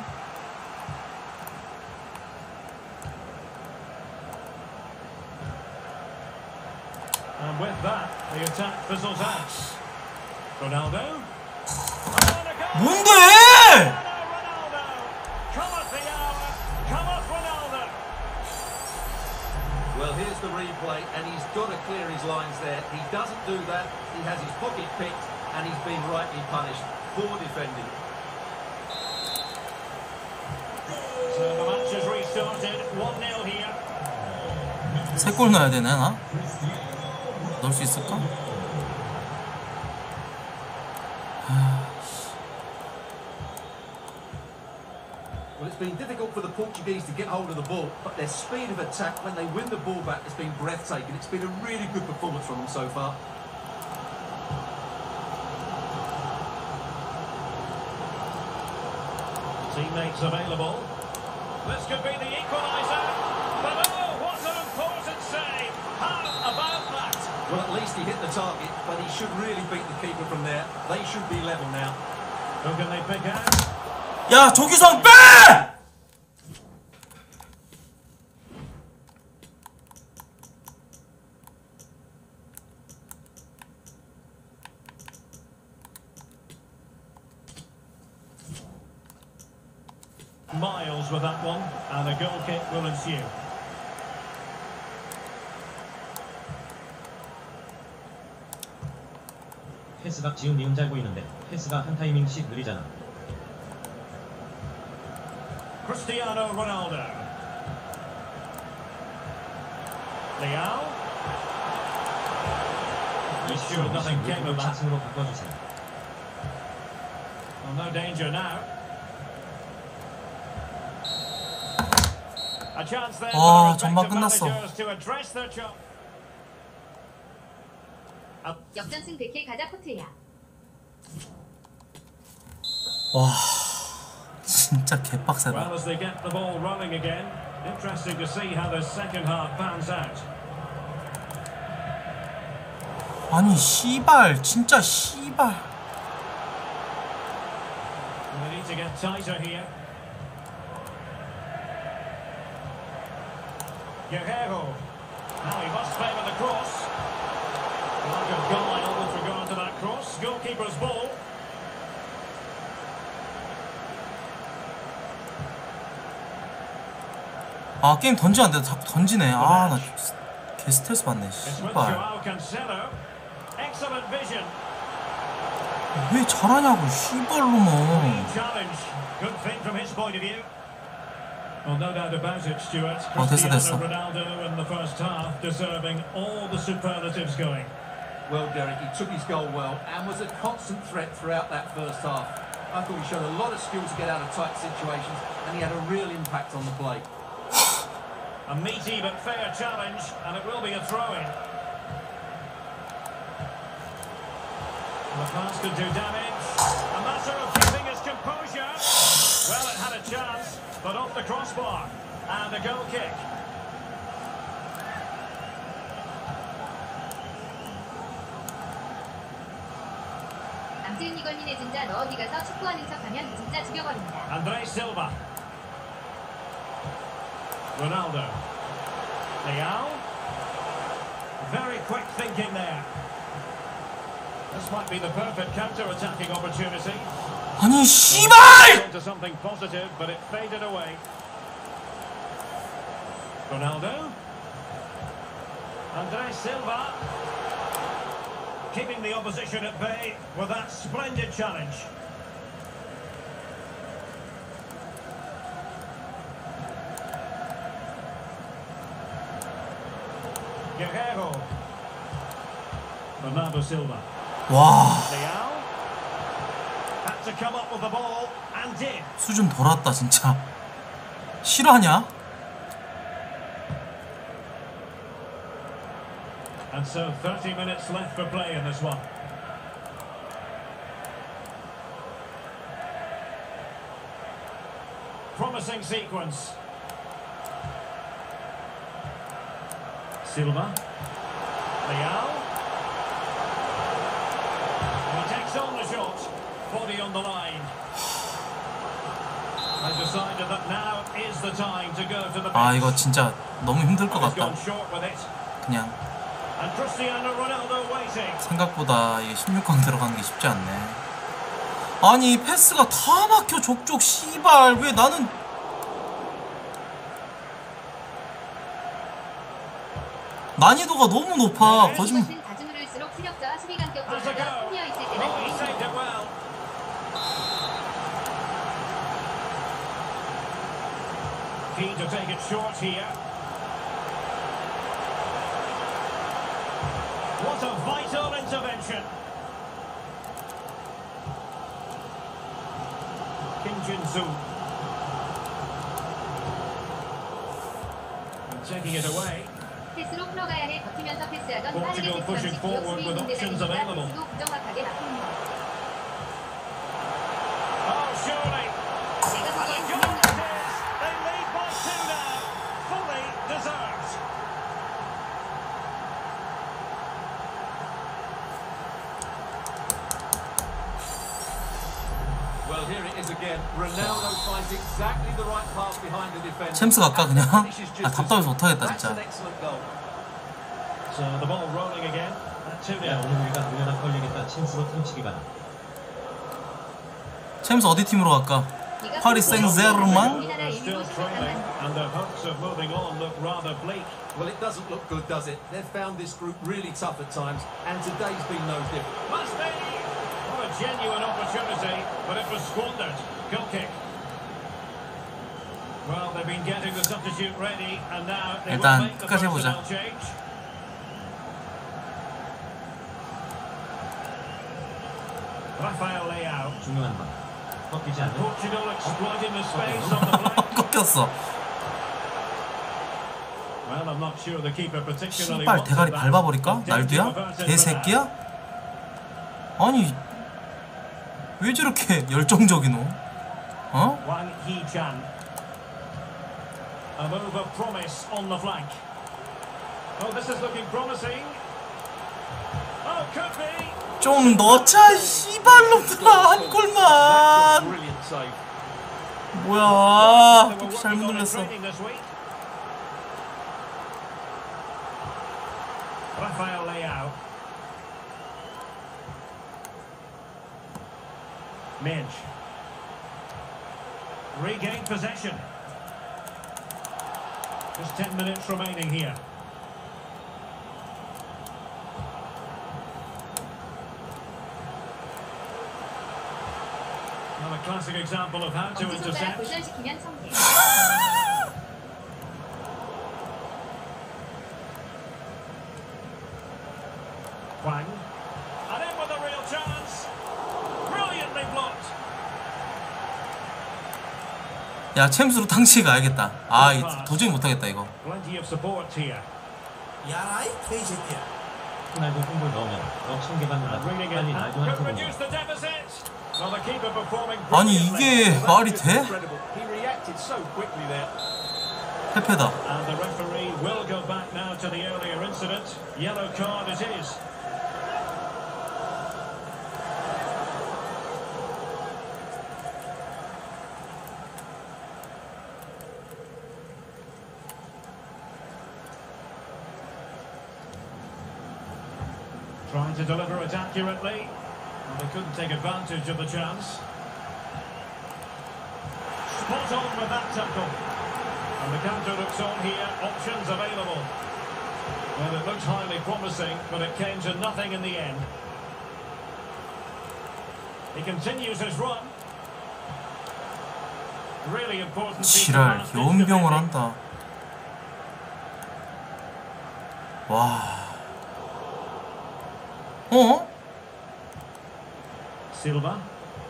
뭔데? Ronaldo! Cometh the hour. Cometh Ronaldo. Well, here's the replay, and he's got to clear his lines there. He doesn't do that. He has his pocket picked, and he's been rightly punished. Poor defending. So the match has restarted. 1-0 here. 세 골 넣어야 되나 나? 넣을 수 있을까? Well, it's been difficult for the Portuguese to get hold of the ball, but their speed of attack when they win the ball back has been breathtaking. It's been a really good performance from them so far. Teammates available. This could be the equaliser. he hit the target, but he should really beat the keeper from there. They should be level now. Who can they pick out? 야 조규성 빼! Miles with that one, and a goal kick will ensue. 패스가 지금 니은 잘 보이는데 패스가 한 타이밍씩 느리잖아. Ronaldo. Leao. He's sure nothing came of that. 좌측으로 바꿔주세요. Well, no danger now. A chance there 아, 전반 끝났어. 역전승 100회 가자 포트야. 와 진짜 개빡세다 Well, as they get the ball rolling again, interesting to see how the second half pans out. 아니 씨발 진짜 씨발 They need to get tighter here. Guerrero. Now he must favour the cross. Lack of guile with regard to that cross. Goalkeeper's ball. 아 게임 던지면 안돼 자꾸 던지네 아 나 개 스트레스 받네 It's with 씨발. 왜 잘하냐고. Good it, Stuart. 어, 됐어, 됐어. Well, Derek, he took his goal well and was a constant threat throughout that first half. I thought he showed a lot of skill to get out of tight situations, and he had a real impact on the play. A meaty but fair challenge, and it will be a throw-in. The pass could do damage. A matter of keeping his composure. Well, it had a chance, but off the crossbar. And a goal kick. 암튼 이건 니네 진짜 너 어디 가서 축구하는 척하면 진짜 죽여버린다. And Andre Silva. Ronaldo. Leao. Very quick thinking there. This might be the perfect counter-attacking opportunity. 아니 씨발! Into something positive, but it faded away. Ronaldo. Andre Silva. Keeping the opposition at bay with that splendid challenge. Guerrero. Bernardo Silva. 와 Leao. Had to come up with the ball and did. 수준 돌았다 진짜. 실화냐? And so 30 minutes left for play in this one. Promising sequence. Silva. Leao. He takes on the shot. Body on the line. And decided that now is the time to go to the 아 bench. 이거 진짜 너무 힘들 것 He's 같다. gone short with it. 그냥 생각보다 이게 16강 들어가는 게 쉽지 않네. 아니 이 패스가 다 막혀 족족 씨발 왜 나는 난이도가 너무 높아 거짓말 saved it well. Keen to take it short here. was a vital intervention. Kim Jin-soo. Taking it away. Portugal pushing forward with options available. 챔스 갈까 그냥? Finishes just 아 답답해서 못하겠다 That's an 진짜 excellent goal. So the ball rolling again. At 2 야, 0 오늘 우리가 누구나 걸리겠다. 찬스로 훔치기가. 챔스 어디 팀으로 갈까? 네가 파리 생제르맹? 우리나라 Still 일부 trailing, 시작한 and their hopes of moving on look rather bleak. Well, it doesn't look good, does it? They've found this group really tough at times, and today's been no different. Must be! What a genuine opportunity, but it was squandered. Goal kick. Well, they've been getting the substitute ready, and now they will 일단 끝까지 해보자. 중요한 꺾이지. 꺾였어 Well, I'm not sure the keeper particularly 씨발 wanted 대가리. 밟아버릴까? 날두야? 개새끼야? 아니 왜 저렇게 열정적이노? 어? Wang Hee-chan. A move of promise on the flank. Oh, this is looking promising. Oh, could be. 좀 넣자 씨발놈들아 한 That's a 골만 brilliant save. 뭐야 They were 그렇게 잘못 working on in 눌렀어 training this week. Rafael Leao. Midge. Regained possession. Just 10 minutes remaining here. Now a classic example of how to 엄지손가락 intercept. 고전시키면 성공. Huang. And in with a real chance. Brilliantly blocked. 야 챔스로 탕치 가야겠다 아 이, 도저히 못하겠다 이거. 야라이 개새끼야 호날두 넣으면 빨리 날도 한 아니. 이게 말이 돼? 패패다 it accurately. And they couldn't take advantage of the chance. Spot on with that tackle. And the counter looks on here. Options available. Well, it looked highly promising, but it came to nothing in the end. He continues his run. Really important. piece of 지랄 last-ditch 연병을 defending. 한다 와 Silva.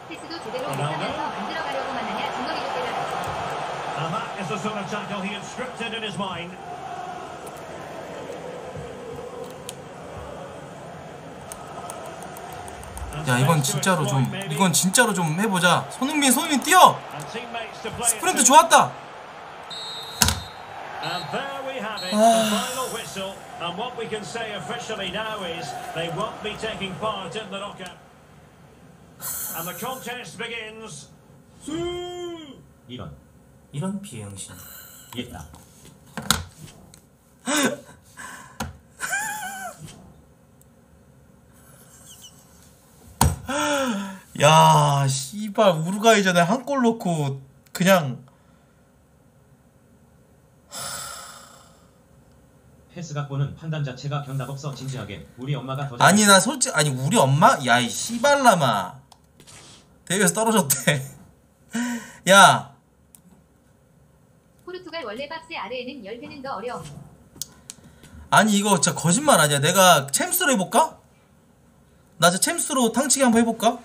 패스도 제대로 못하면서 만들어가려고만 하냐 중거리도 때려라. And that is the sort of tackle he had scripted in his mind. And 야 이건 진짜로 좀. 이건 진짜로 좀 해보자 손흥민 손흥민 뛰어 스프린트. 좋았다 And there we have it, Ah. the final whistle. And the contest begins. 이런 이런 비행신 있다. 야 씨발 우루과이전에 한 골 넣고 그냥 패스 각본은 판단 자체가 견답 없어 진지하게 우리 엄마가 더 아니 나 솔직히 아니 우리 엄마 야이 씨발라마 대회에서 떨어졌대 야 포르투갈 원래 박스 아래에는 10배는 더 어려움. 아니 이거 진짜 거짓말 아니야 내가 챔스로 해볼까? 나 진짜 챔스로 탕치기 한번 해볼까?